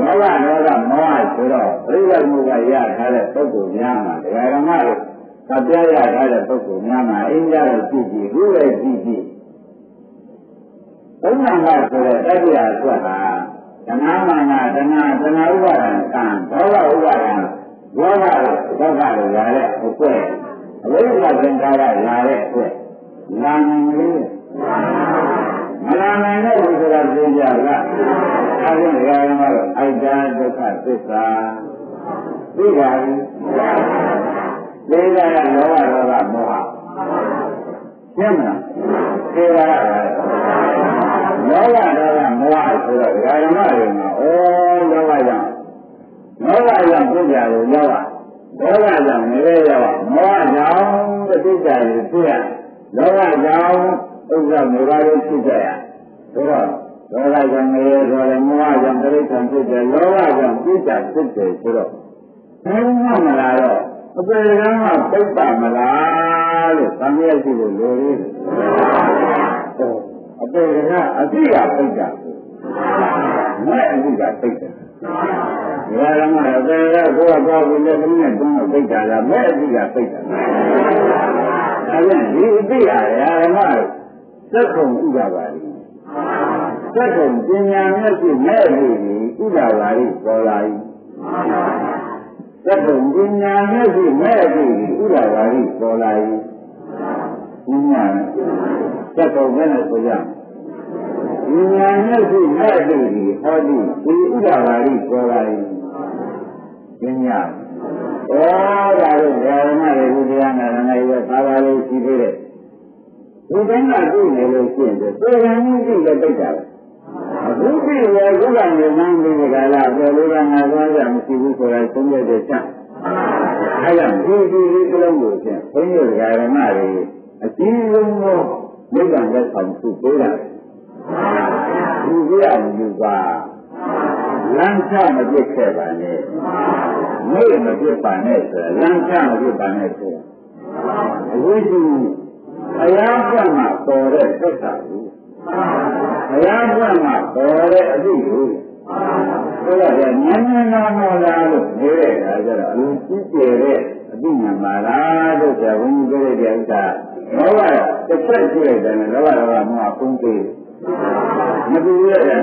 မောဟလောကမောဟဆိုတော့ပြိဿမှုကရထားတဲ့ပုဂ္ဂိုလ်များမှာတရားဓမ္မလို့သပြရထားတဲ့ပုဂ္ဂိုလ်များမှာအင်းကြတော့ကြည့်ကြည့်ခုလည်းကြည့်ကြည့်ဘုရားကဆိုတဲ့တတိယအတွက်ဟာတဏှာမာနတဏှာတဏှာဥပါဒံကံဘောဂဥပါဒံဘောဂဒုက္ခတွေလာတဲ့အကွဲ့အဝိဇ္ဇာသင်္ခါရလာတဲ့အကွဲ့လာနိုင်လေမလာနိုင်တဲ့ဘုရားပြကြလား အဲဒီဓမ္မတော့အိုက်တာဒုက္ခသစ္စာသိပါဘူးသေတာကလောဘဒေါသမောဟရှင်းမလားသေတာကလောဘဒေါသမောဟဆိုတော့ဓမ္မတွေမှာဩလောဘကြောင့်လောဘကြောင့်ပြကြလို့လောဘဒေါသကြောင့်နေရရောမောဟကြောင့်ပြကြလို့ပြရလောဘကြောင့်ဥစ္စာမေဃတွေဖြစ်ကြရဆိုတော့ ဒေါသကြောင့်နေရဆိုတယ်မောဟကြောင့်တိဋ္ဌံဖြစ်တယ်လောဘကြောင့်ပြကြဖြစ်တယ်ဆိုတော့ဘယ်မှမလာတော့အပေကံကပိတ်ပါမလားလို့သံဃာရှိလို့လိုရည်အပေကအတိကပိတ်တာမဲ့အတိကပိတ်တယ်။ဒါရမအပေကကိုယ်ကတော့ဘုရားသမီးနဲ့တုံးပိတ်တာလားမဲ့အတိကပိတ်တာ။အဲဒါဒီအတိကရာရမသက်ခုံဥဒ္ဒပါလိ သက်ခုံပညာမျက်စိမဲ့လို့ဥဒ္ဒပါလိပေါ်လာ၏သတ္တုပညာမျက်စိမဲ့ပြီဥဒ္ဒဝါရီပေါ်လာ၏ပညာသတ္တုပဲနဲ့ဆိုကြပညာမျက်စိမဲ့ပြီဟောဒီဒီဥဒ္ဒဝါရီပေါ်လာ၏ပညာဩဒါလို့ဓမ္မတွေဘုရားနာနာရဲ့သာသာလေးရှိသေးတယ်ဒီတိုင်းကကြည့်နေလို့ရှိရင်သေရန်ကြီးကြည့်လည်းပိတ်တာပဲ အခုကြည့်ရခုကနေမှန်းပြီးဒီကလာပေါ်လို့ကငါသွားကြမရှိဘူးဆိုတာသုံးရတဲ့ချက်အဲဒါဒီဒီဒီကလုံးကိုဖြင့်ဘုန်းကြီးဓမ္မတွေအကြီးဆုံးသောမိဂ္ဂံလက်ဆောင်စုပေးတာဒီကြည့်အောင်ယူပါလမ်းချမပြစ်ခဲ့ပါနဲ့မိမပြစ်ပါနဲ့ဆိုတာလမ်းချမပြစ်ပါနဲ့ဆိုတာအဝိဇ္ဇာအရာကမှပေါ်တဲ့သစ္စာကို ဘုရားကမှပေါ်တဲ့အသည့်ကိုဆိုတော့ဉာဏ်ဉာဏ်နာမောလားလို့နေတဲ့အခါကျတော့အလုံးကြီးကျယ်တဲ့အသည့်ဉာဏ်ပါလားလို့ဆရာဘုန်းကြီးပြောတဲ့ဥစ္စာဘောကတစ်ချက်ကြည့်လိုက်တယ်လောဘဒေါသမောဟပုံသေးမတူရဲ့ဒါ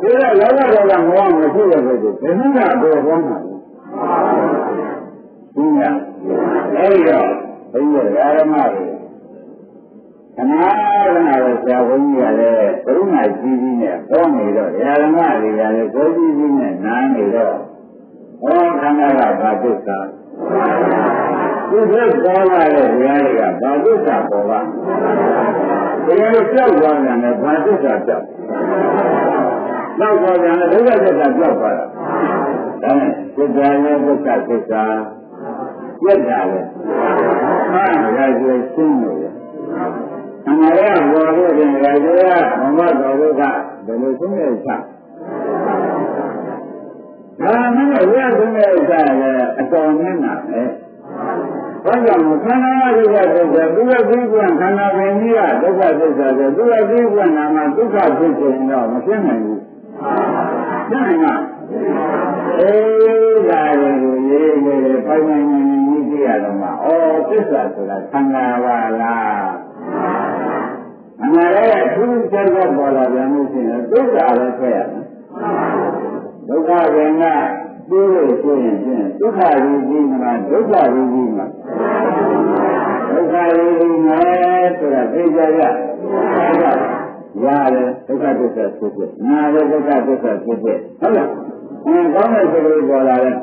ကလောဘဒေါသမောဟမရှိတဲ့ဘက်ကိုဘယ်နှကအပေါ်ပေါ်မှာလဲဘုရားအဲဒီတော့ဘုရားဓမ္မတွေ ခဏခဏတော့ဆရာဘုန်းကြီးကလည်းကရုဏာကြီးကြီးနဲ့ဟောနေတော့ဓမ္မတွေကလည်းကိုကြီးကြီးနဲ့နားနေတော့ဟောခန္ဓာကဘာသစ္စာဒီလိုပေါ်လာတဲ့ဉာဏ်တွေကဘာသစ္စာပေါ်ပါတရားလို့ကြောက်သွားတယ်နဲ့ဘာသစ္စာကြောက်နောက်ပေါ်တယ်ဒုက္ခသစ္စာကြောက်ပါလားဒါနဲ့သစ္စာနဲ့ဒုက္ခသစ္စာပြတ်တာလေဟာဒါကျွေးရှင်းလို့ အမှန်ရဘောလို့တင်ကြကြရမမတော်လို့ကဘယ်လိုဆုံးရဲ့ချဒါမှမဟုတ်ရဆုံးရဲ့ချလည်းအတော်နဲ့နာပဲဘာကြောင့်ခန္ဓာရဒုက္ခသစ္စာသူရသိကွန်းခန္ဓာပင်ကြီးကဒုက္ခသစ္စာဆိုသူရသိကွန်းနာမှာဒုက္ခဖြစ်ခြင်းတော့မဖြစ်နိုင်ဘူးဖြစ်နိုင်မှာအေးဒါတွေကိုရေးနေတယ်ပိုင်ပိုင်နေနေကြည့်ရတော့မှာဩသစ္စာဆိုတာခန္ဓာပါလား အမှန်လည်းအထူးချက်ချက်ပေါ်လာပြန်လို့ရှိရင်ဒုက္ခလည်းဆက်ရမယ်ဒုက္ခကင်ကပြီးလို့ရှိရင်ဖြင့်ဒုက္ခရည်ကြီးမှာဒုက္ခရည်ကြီးမှာဒုက္ခရည်ကြီးမယ်ဆိုတာသိကြရရတယ်ဒုက္ခသစ္စာဖြစ်ဖြစ်နာလည်းဒုက္ခသစ္စာဖြစ်ဖြစ်ဟုတ်လားအင်းကောင်းတဲ့စိတ်ကလေးပေါ်လာတယ်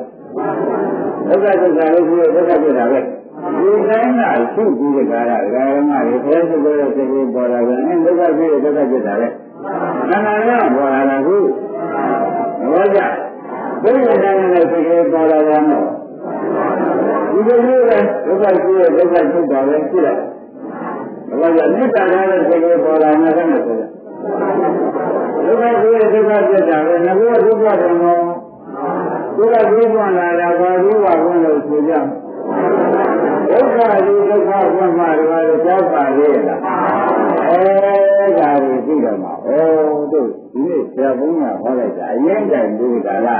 ဒုက္ခသစ္စာလို့ရှိရင်ဒုက္ခဖြစ်တာပဲ ဒီတိုင်းကရှုပြီးတဲ့ကာရဓမ္မတွေဘယ်လိုဆိုတဲ့စိတ်ကိုပေါ်လာပြန်အဲဒုက္ခဖြစ်ဒုက္ခဖြစ်တာလေခန္ဓာကပေါ်လာတာခုဘောကြဘုရားတိုင်းနဲ့စိတ်ကိုပေါ်လာပြန်တော့ဒီလိုမျိုးပဲဒုက္ခဖြစ်ဒုက္ခဖြစ်တာပဲဖြစ်တယ်ဘောကြမေတ္တာထားတဲ့စိတ်ကိုပေါ်လာမှလည်းဆိုတယ်ဒုက္ခဖြစ်ဒုက္ခဖြစ်တာပဲငါတို့ဒုက္ခတယ်မောဒုက္ခဖြစ်မှလာတာဘာလို့ဝါဝင်လို့ဆိုကြ ဒုက္ခဒီဒုက္ခဘုမှာတွေတော့ကြောက်ပါလေလားအဲဒါတွေသိတော့မှာဩတို့ဒီနေ့ဆရာဘုန်းကဟောလိုက်တာအရင်တိုင်ဒီကလာ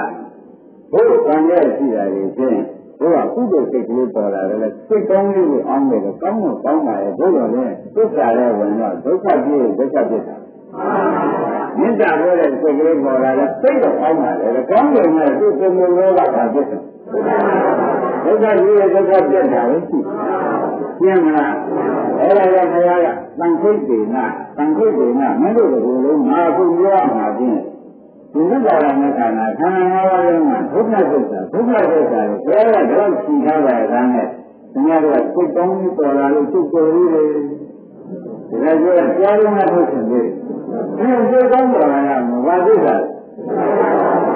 ဘုရားကံရဲ့ရှိတာတွေဖြင့်ဘုရားကုသိုလ်စိတ်ကလေးပေါ်လာတယ်လေစိတ်ကောင်းလေးကိုအောင်းတယ်ကောင်းတော့ကောင်းပါရဲ့ဘုရားလည်းသစ္စာရဲ့ဝင်တော့ဒုက္ခပြည့်ဒုက္ခပြည့်တာမေတ္တာပြောတဲ့စိတ်ကလေးပေါ်လာတယ်စိတ်တော့ကောင်းပါလေကောင်းတယ်နဲ့သူ့ကိုယ်ကိုယ်လောကတာပြည့်တယ် ဒုက္ခကြီးရဲ့ဒုက္ခပြတ်တာပဲရှိရှင်းမလားအဲ့ဒါကဘုရားကတန်ခိတ်ဒေနာတန်ခိတ်ဒေနာမင်းတို့ကလုံးငါခုပြောရမှာချင်းဒီဥပါဒနာခန္ဓာခန္ဓာ၅ပါးလုံးမှာဒုက္ခသစ္စာဒုက္ခသစ္စာကိုဘုရားကတော့ရှင်းထားပါရဲ့ဒါနဲ့ခင်ဗျားတို့ကစိတ်ကောင်းပြီးပေါ်လာလို့စိတ်ပေါ်ပြီးတယ်ဒါကြတော့ကြားရမှထုတ်ရှင်သေးတယ်ဒီစိတ်ကောင်းပေါ်လာရမှာဘာသိတာ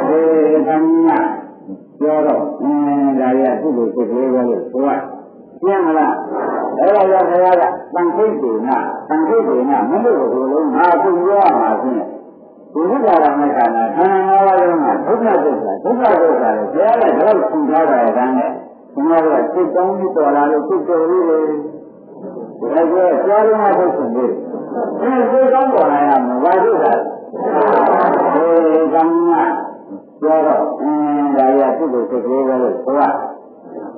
လဲဒီကံညာ ပြောတော့အင်းဒါရကုသိုလ်စိတ်ကလေးပဲလို့ဆိုရပြန်မလားအဲ့ဒါကြောင့်ဘုရားကတန်ခိတ်ဒေနာတန်ခိတ်ဒေနာမလို့ဘုလုံးငါသူပြောရမှာဆိုရင်ဒီဥပါဒနာခန္ဓာခန္ဓာ၅ပါးလုံးကဒုက္ခဒုက္ခဒုက္ခဒုက္ခလေဘုရားကတော့သင်ထားတာကတည်းကကျွန်တော်တို့စိတ်ကောင်းပြီးတော်လာလို့စိတ်တော်လေးလေဒါကြောင့်ကြားရမှာဖို့ရှင်သေးတယ်ဒီစိတ်ကောင်းတော်လာရမှာဘာလို့လဲဒီကံက ပြောတော့အင်းဒါရကုသိုလ်စိတ်ကလေးပဲလို့ဆိုရ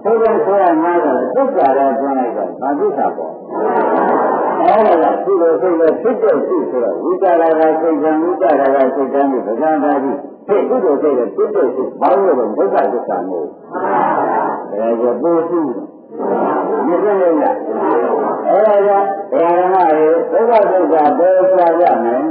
ဆိုတော့ဆိုရမှာတော့သုတ်ကြတော့ပြောလိုက်တော့ဘာသိတာပေါ့အဲ့ဒါကကုသိုလ်စိတ်နဲ့ဖြစ်တဲ့စိတ်ဆိုတော့ဝိတာရကစိတ်ကံဝိတာရကစိတ်ကံကိုပဇာတာပြီးဖြစ်ကုသိုလ်စိတ်နဲ့ဖြစ်တဲ့စိတ်ဘာလို့လဲဒုက္ခသစ္စာမို့ဒါကြပို့စုမြင်ရရအဲ့ဒါကြောင့်ဘုရားဓမ္မရေဒုက္ခသစ္စာပေါ်ပြရမယ်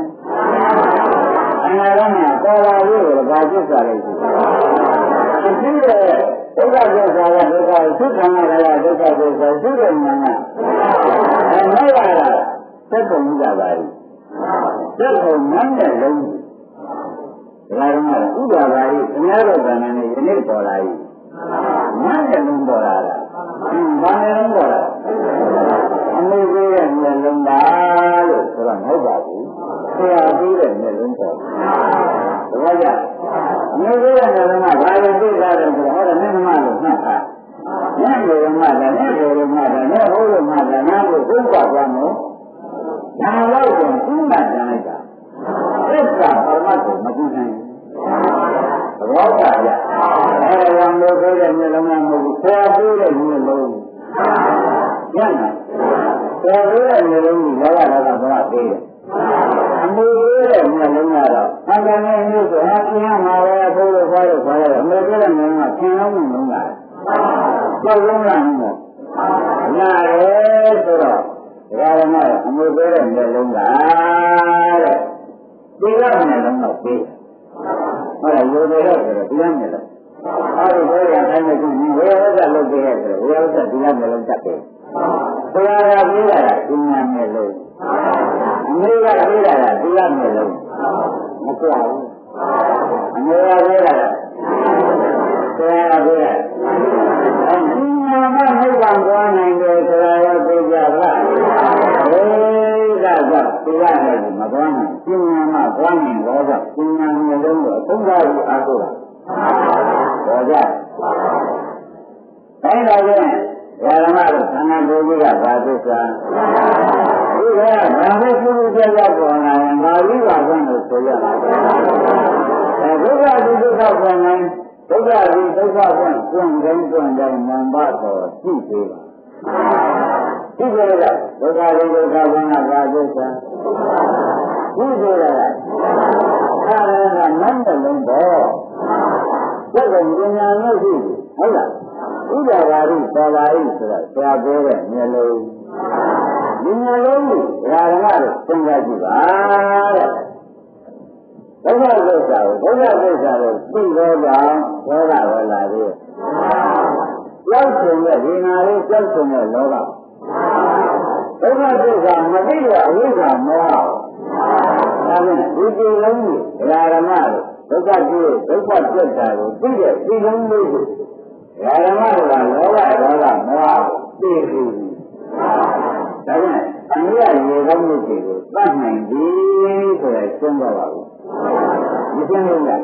အနာဂတ်မှာပေါ်လာလို့ဘာသစ္စာလဲရှိတယ်ဒုက္ခသစ္စာကဒုက္ခသုခနာကဒုက္ခသစ္စာသုရဉာဏ်ကအဲမဲ့ရတာသက်ကုန်ကြပါလိသက်ကုန်မှန်းတဲ့လုံးဒါကမှဥပါပါလိအများတော်ကံနဲ့ယနေ့ပေါ်လာပြီမှန်းတဲ့လုံးပေါ်လာတာဘာနဲ့လုံးပေါ်လာအမေကြီးရဲ့မျက်လုံးပါလို့ဆိုတော့မဟုတ်ပါဘူး ဆရာကြီးရဲ့မျက်လုံးပေါ်ဒါကြအမေကြီးရဲ့မျက်လုံးကဘာလို့သိတာလဲဆိုတော့ဟောတယ်မျက်မှန်လို့မှတ်တာမျက်လိုမှတ်တယ်မျက်လိုမှတ်တယ်မျက်ဟိုးလိုမှတ်တယ်နားကိုသုံးပါသွားမို့ဒါတော့ကိုဥမှတ်တယ်လိုက်တာသစ္စာပရမတ်ကိုမကြည့်နိုင်ဘူးသဘောကျလားအဲဒါကြောင့်လို့ဆိုတဲ့မျက်လုံးကမဟုတ်ဘူးဆရာကြီးရဲ့မျက်လုံးညံ့တယ်ဆရာကြီးရဲ့မျက်လုံးကိုလောကလောကဘဝသေးတယ် အမေရဲ့မျက်လုံးကတော့အန္တရာယ်မျိုးဆိုအပြင်းမှာပဲဘိုးတို့ဘာလို့ဘာလို့အမေရဲ့မျက်လုံးကဖြင်းလုံးလုံးကကြောက်လုံးလာမှာနာရဲဆိုတော့ဒါကမှအမေရဲ့မျက်လုံးကတဲ့ဒီကမျက်လုံးတော့ပြီးဟုတ်လားရိုးတယ်တော့ဆိုတော့ဒီကမျက်လုံးအဲဒီဘယ်ရတိုင်းမှဒီဝေယဝဇ္ဇလုပ်ခဲ့ရဆိုဝေယဝဇ္ဇဒီကမျက်လုံးတက်တယ်ဘုရားကပြေးလာတာဒီညာမျက်လုံး အမေကပြေးလာတာဒီကမျက်လုံးမကြောက်ဘူးအမေကပြေးလာတာဆရာကပြေးလာအဲဒီညာမနိဗ္ဗာန်သွားနိုင်တယ်ဆိုတာရောသိကြလားဟေးဒါကြောင့်ဒီကလည်းမသွားနိုင်ပညာမသွားနိုင်တော့ကြောင့်ပညာမျက်လုံးကိုအသုံးသားပြီးအားကိုးတာဘောကြအဲဒါကြောင့်ဓမ္မတို့သံဃာဘုရားကဘာသစ္စာ ဒီကဘာလို့ပြုလို့ကြရပေါ်လာရင်ဘာလို့ပါဘုန်းလို့ဆိုရမှာအဲဒုက္ခဒီဒုက္ခပေါ်နေဒုက္ခဒီဒုက္ခပေါ်ကျွန်းတိုင်းကျွန်းတိုင်းမံပါတော်ရှိသေးပါဒီလိုကဒုက္ခဒီဒုက္ခပေါ်ကဘာသစ္စာဒီလိုကအဲဒါကမန်းတဲ့လုံးပေါ့သက်ကဉာဏ်နဲ့ရှိဟုတ်လားဥဒ္ဒရာရိပေါ်လာရိဆိုတော့ဆရာပြောတဲ့မျက်လုံး ဒီမျက်လုံးကိုဓမ္မတို့သင်္ကြကြည့်ပါတဲ့ဒုက္ခသစ္စာကိုဒုက္ခသစ္စာကိုသိသောကြောင့်ဒေါသဝလာသေးကြောက်ရှင်တဲ့ဒီနာလေးကြောက်ရှင်တဲ့လောကဒုက္ခသစ္စာမသိတဲ့အဝိဇ္ဇာမောဟဒါဖြင့်ဒီဒီလုံးကိုဓမ္မတို့ဒုက္ခကြည့်ဒုက္ခပြတ်တာကိုသိတဲ့ဒီလုံးလေးကိုဓမ္မတို့ကလောဘဒေါသမောဟသိပြီ ဒါကြောင့်အမြဲရေကောင်းမှုတွေကိုသတ်နိုင်ပြီဆိုရရှင်းတော့ပါဘူးမရှင်းဘူးလား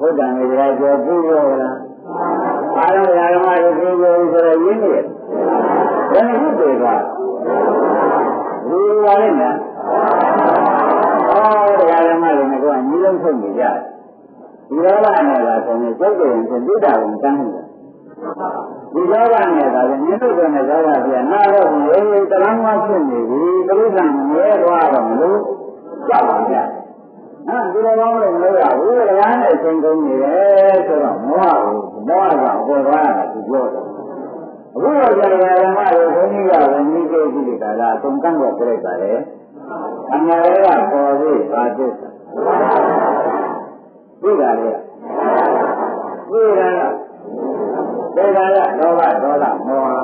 ဘုဒ္ဓံရေရာကျော်ပြုရောလားအားလုံးဓမ္မတွေပြုရောဆိုတော့ရင်းနေတယ်ဘယ်လိုဖြစ်သွားလူပါလိမ့်မယ်အော်တရားဓမ္မတွေကတော့ညီလုံးထုတ်နေကြတယ်ဒီလောကနဲ့ကဆိုရင်စိတ်ကိုယ်ရင်သိတာကိုတန်းနေတယ် ဒီလောကနဲ့ကလည်းမြင့်တို့တဲ့လောကပြနာတော့ဘယ်လိုတရမ်းမဖြစ်နေပြီပြိဿံမလဲသွားတော့မလို့ကြောက်ပါကြဟာဒီလိုကောင်းလို့မလို့ရဘူးတရားနဲ့အချိန်ကုန်နေတယ်ဆိုတော့မောဟကိုမောဟကအပေါ်သွားတာသူပြောတယ်အခုတော့ကြာကြာဓမ္မတွေဘုန်းကြီးကဝင်ပြီးကြည့်ကြည့်တာလားအကုန်ကန့်တော့ပြလိုက်ပါလေအမှန်တည်းကပေါ်ပြီးပါသစ္စာသိတာလေသိတာ ကသိရာကလောဘဒေါသမောဟ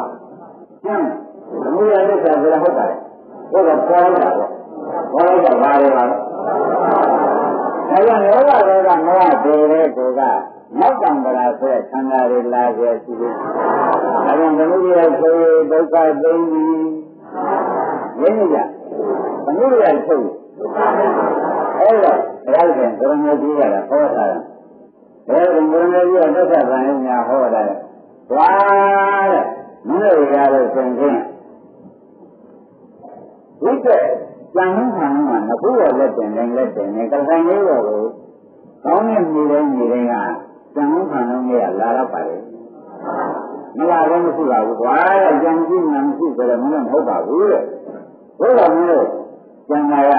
ကျမ်းသမုဒယသစ္စာဆိုတာဟုတ်ပါတယ်ဘုရားပေါ်လာတာပေါ့ပေါ်လာတာဘာတွေပါလဲအဲဒါလောဘဒေါသမောဟတွေတဲ့ကိုကနောက်ကံပရာဆိုတဲ့ခန္ဓာတွေလာကြရှိတယ်အဲဒါသမုဒယဆိုဒုက္ခသိပြီရင်းနေကြသမုဒယဆိုအဲ့တော့ဘုရားရှင်ဘုရားကြီးကဟောတာဘယ်လိုဘုရားကြီးကသက်သက်ဗန်ညာဟောတာ လဲ။ဘာတဲ့မင်းတို့ရလို့ဆိုရင်ဝိတ္တကျန်မှုခံမှာငခုရလက်တင်တိုင်းလက်တင်နေကဆိုင်လေးတော်ကိုကောင်းတဲ့နေတိုင်းနေတိုင်းကကျန်မှုခံလို့မရလာတော့ပါလေ။မလာတော့မရှိပါဘူး။ဘာတဲ့ကျန်ကြည့်မှမရှိဆိုတော့မင်းမဟုတ်ပါဘူးတဲ့။ဘုရားမင်းတို့ကျန်တာက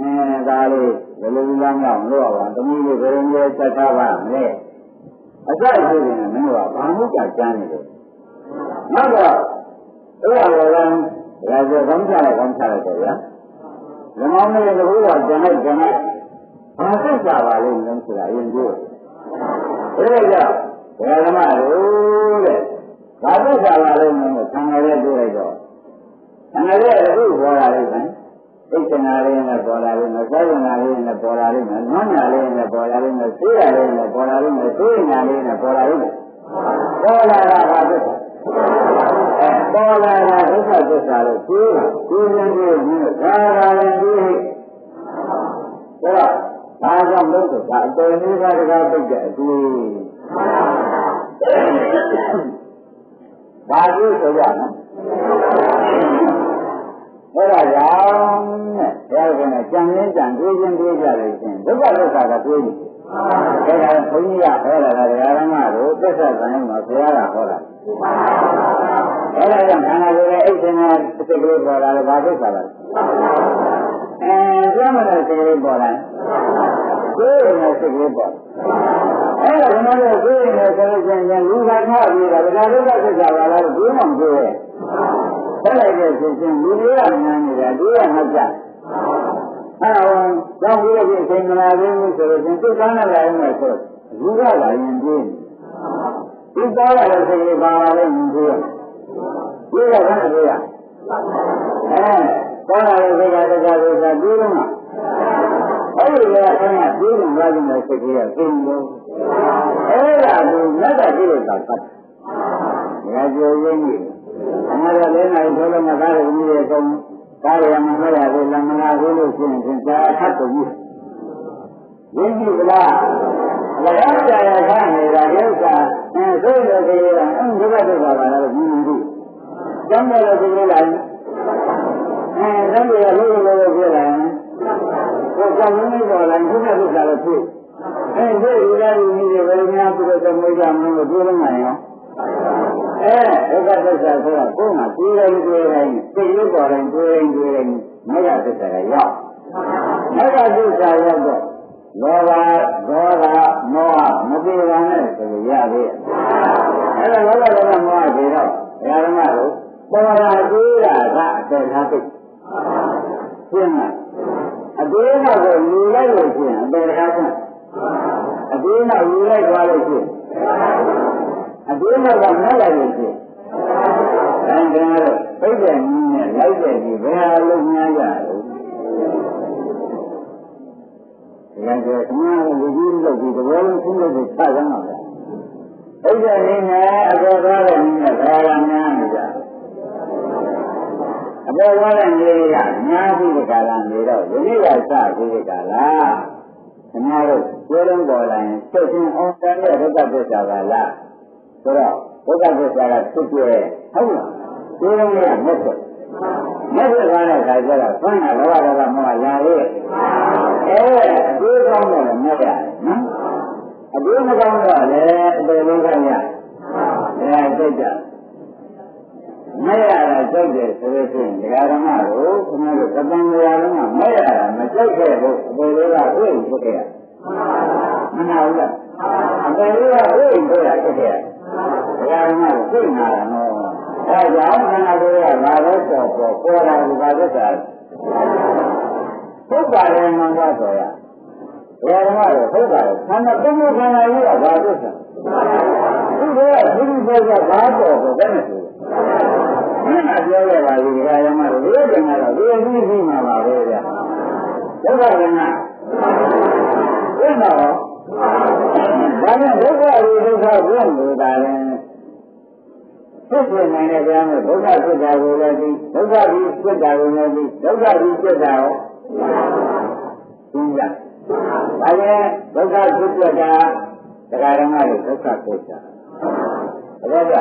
အဲဒါလေးဘယ်လိုလမ်းကြောင်းလို့ရပါသမီးလေးဘယ်လိုမျိုးဆက်ထားပါမလဲ အစရှိရင်မင်းတို့ကဘာမှကြကြမ်းနေတယ်နောက်တော့အဲ့ဒါလည်းရာဇကောင်းချလိုက်ကောင်းချလိုက်တယ်ဗျာလမောင်းလေးတကူကကျန်လိုက်ကျန်လိုက်ဘာသက်သာပါလိမ့်မလဲဆိုတာအရင်ပြောအဲ့ဒါကြောင့်ဘယ်ဓမ္မလို့တဲ့ဘာသက်သာပါလိမ့်မလဲဆံရတဲ့ပြောလိုက်တော့ဆံရတဲ့အခုပေါ်လာလိမ့်မယ် သိက္ခဏလေးနဲ့ပေါ်လာလိမ့်မယ်၊သောဏလေးနဲ့ပေါ်လာလိမ့်မယ်၊နွမ်းညာလေးနဲ့ပေါ်လာလိမ့်မယ်၊သိရလေးနဲ့ပေါ်လာလိမ့်မယ်၊သိညာလေးနဲ့ပေါ်လာလိမ့်မယ်။ပေါ်လာတာဘာဖြစ်လဲ။ပေါ်လာတာဒုက္ခသစ္စာလို့ပြောတာ။ဒီရင်ကြီးမျိုးဒါသာလည်းဒီဟဲ့ဒါဘာကြောင့်လို့ဆိုတာအတော်လေးပါးတကားပိတ်တဲ့အတွေ့ဘာလို့ဆိုရမလဲ အဲ့ဒါကြောင့်တဲ့ဘုရားကကြံရင်းကြံတွေးခြင်းတွေးကြလို့ရှင်ဒုက္ခဒုက္ခကတွေးနေတယ်ဒါကဘုန်းကြီးကဟောလာတာတရားဓမ္မတို့သစ္စာတိုင်းမှာဘုရားကဟောတာအဲ့ဒါကြောင့်ခန္ဓာကိုယ်ရဲ့အိတ်ရှင်ကတစ်စိတ်ကလေးပေါ်လာတယ်ဘာသစ္စာလဲအဲပြောမလို့စိတ်ကလေးပေါ်လာကိုယ်ရဲ့စိတ်ကလေးပေါ်အဲ့ဒါကမှလည်းကိုယ်ရဲ့ဆိုလို့ရှိရင်လူကထားပြီးတာဒါဒုက္ခသစ္စာပါလားဘယ်မှမပြောရဲ့ ဆက်လိုက်တဲ့ဆိုရင်လူတွေကညာနေတာသူကငါကြအဲ့တော့ကြောင်းပြီးတော့အချိန်မလာသေးဘူးဆိုတော့သင်သိကောင်းလာရင်လည်းဆိုလူကလာရင်ပြင်းဒီသားရတဲ့စိတ်ကလေးပါလာလို့မြင်သေးတယ်ဒီကဘာလဲပြောရအဲကောင်းလာတဲ့စိတ်ကတရားလို့သာပြီးတော့မှာအဲ့ဒီကအဲ့ဒါပြီးလို့ရတဲ့စိတ်ကလေးကသိလို့အဲ့ဒါကိုမြတ်တဲ့ကိလေသာပတ်ငါပြောရင်းကြီး အမှားရတဲ့နိုင်ဆိုလို့ငါသားရင်းကြီးရဲ့ကုန်းဒါရမမရဘူးလမနာဘူးလို့ရှိရင်သင်္ချာအထပ်တူကြီးရင်းကြည့်ကလားလည်းကြာရခနေတာဒီဥစ္စာအဲဆိုလို့ဒီကအင်းဒီဘက်တော့ပါလားလို့မြင်ဘူးကျမ်းတယ်လို့ဒီလိုလားအဲသံဃာလို့လို့လို့ပြောတာကိုကြောင့်မင်းပေါ်လာဒီဘက်ဥစ္စာလို့ဖြစ်အဲဒီဒီလိုကြီးတွေဘယ်များပြုလို့မွေးကြမလို့ပြောလို့မရအောင် အဲဒုက္ခသစ္စာဆိုတာကိုယ်မှာကြည့်တိုင်းကြည့်တိုင်းသိလို့ပေါ်တိုင်းကြည့်တိုင်းကြည့်တိုင်းမရသစ္စာကရောက်မရသစ္စာရောက်တော့လောဘဒေါသမောဟမပြေပါနဲ့ဆိုရသေးတယ်အဲဒါလောဘဒေါသမောဟတွေတော့ဘုရားဓမ္မတို့ပေါ်လာသေးတာကအတော်ထားသိရှင်းလားအသေးကတော့လူလိုက်လို့ရှင်းအတော်ထားရှင်းအသေးကလူလိုက်သွားလို့ရှင်း အသေးမကနားလာလို့ရှိရင်တန်ခါတော့ပြိဿနည်းနဲ့လိုက်တဲ့ဒီဘယ်ဟာလုံးများရလို့ဒါကြောင့်အမှန်လူကြီးလို့ဒီသဘောလုံးသိလို့ဖြတ်ရမှာပဲပြိဿနည်းနဲ့အပေါ်သွားတဲ့နည်းနဲ့ဘာဝနာများကြအပေါ်သွားတဲ့နည်းကများပြီးတဲ့ကာလနေတော့ယနေ့ကစပြီးတဲ့ကာလခင်ဗျားတို့ကိုယ်လုံးပေါ်လာရင်စိတ်ချင်းအောင်တယ်ဒုက္ခပစ္စာပါလား ဆိုတော့ဒုက္ခသစ္စာကဖြစ်ပြဟုတ်လားကိုယ်လုံးကမက်တယ်မက်တဲ့ကားတဲ့ခါကျတော့ဆွမ်းတာလောဘဒေါသမောဟလာရဲ့အဲအကျိုးကောင်းတယ်မြတ်ရတယ်နော်အကျိုးမကောင်းတော့လည်းအပေလုံးကရအဲစိတ်ကြမရတာစိတ်တယ်ဆိုလို့ရှိရင်ဒကာဓမ္မတို့ခင်ဗျားတို့သတ္တန်ရာလုံးကမရတာမစိတ်ခဲ့ဘူးအပေလုံးကတွေ့ဖြစ်ခဲ့ရမနာဘူးလားအပေလုံးကတွေ့ဖြစ်ရဖြစ်ခဲ့ရ ဒကာဓမ္မတို့သိနာတာနော်အဲကြောင့်ခန္ဓာကိုယ်ကဘာလို့ပေါ်ပေါ်ပေါ်လာဒီပါသစ္စာဟုတ်ပါတယ်မှန်ပါဆိုရဘယ်တော့မှဟုတ်ပါတယ်ခန္ဓာပုဂ္ဂိုလ်ခန္ဓာကြီးကဘာသစ္စာဥကသူသူပြောကြဘာပေါ်တော့ဘယ်နဲ့ဆိုလဲမင်းကပြောရပါလိမ့်ဒီကရမတို့ဒီကင်ကတော့ဒီအကြီးကြီးမှာပါပဲဗျာဒုက္ခကနာသိတော့ဒါနဲ့ဒုက္ခရီဒုက္ခဘုရားဆိုတာလည်း ဖြစ်ပြနိုင်တဲ့ကြားမှာဒုက္ခဖြစ်တာကိုလည်းသိဒုက္ခပြီးဖြစ်တာကိုလည်းသိဒုက္ခပြီးဖြစ်တာရောသိကြဒါလည်းဒုက္ခဖြစ်ပြတာတရားဓမ္မတွေဒုက္ခဖြစ်တာဒါကြ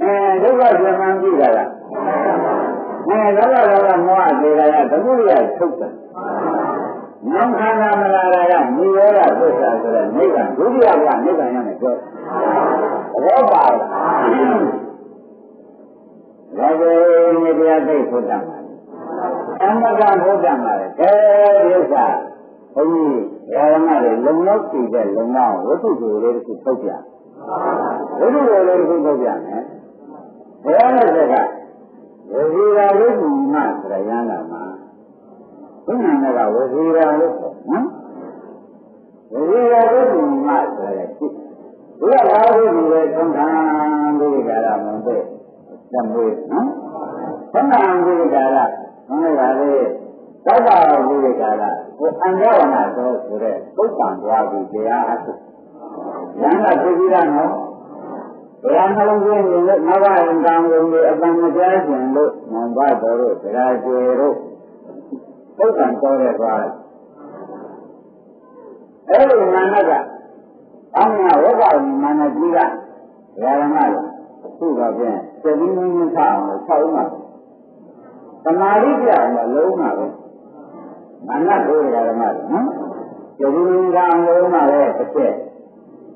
အဲဒုက္ခပြန်မှန်းကြည့်တာလားအဲဒါကတော့မောဟသေးတာကသမုဒိယထုတ်တာဉာဏ်ခန္ဓာမလာတာကနိရောဓသစ္စာဆိုတဲ့နိဗ္ဗာန်ဒုတိယကနိဗ္ဗာန်ရမယ်ပြောဘောပါလား ဒါပေမဲ့တရားသိဖို့တတ်ပါအမကဖို့တတ်ပါလေကဲဒီဥစ္စာဘုန်းကြီးဓမ္မတွေလုံလောက်ကြည့်တဲ့လုံလောက်ဝတ္ထုတွေလေးတစ်ခုထုတ်ပြဝတ္ထုတွေလေးတစ်ခုထုတ်ပြမယ်ဘယ်လိုလဲကဝစီရာဝိသုမဆိုရရန်လာမှာဘုရားကဝစီရာလို့ဆိုနော်ဝစီရာဝိသုမဆိုရရှိဘုရားလာဝိသုရဲ့သံဃာဒုက္ခရာမဟုတ် တဲ့သံဃာနော်သံဃာဒုက္ခရာမဟုတ်ပါလေသောတာဒုက္ခရာကိုအံကြဝနာတော့ဆိုတဲ့ပုဒ်တန်သွားပြီးတရားအထုဉာဏ်ကသိပြီးတာနော်ဘုရားနှလုံးသွင်းရင်လည်းနဝအင်္ဂံကိုအပံမကြားခြင်းလို့နံပါတ်တော်တို့ဒရာကျေတို့ပုဒ်တန်တော်တဲ့သွားအဲ့ဒီနာနကအမှန်ဝဂ္ဂမာနကြီးကဘုရားဓမ္မကသူ့ကပြန် သတိမင်းင်းထားအောင်လို့ဆောက်မှာသမာဓိပြောင်းတော့လုံးမှာပဲမာနကိုဘုရားဓမ္မကနော်သတိမင်းင်းအောင်လုံးမှာပဲတစ်ချက်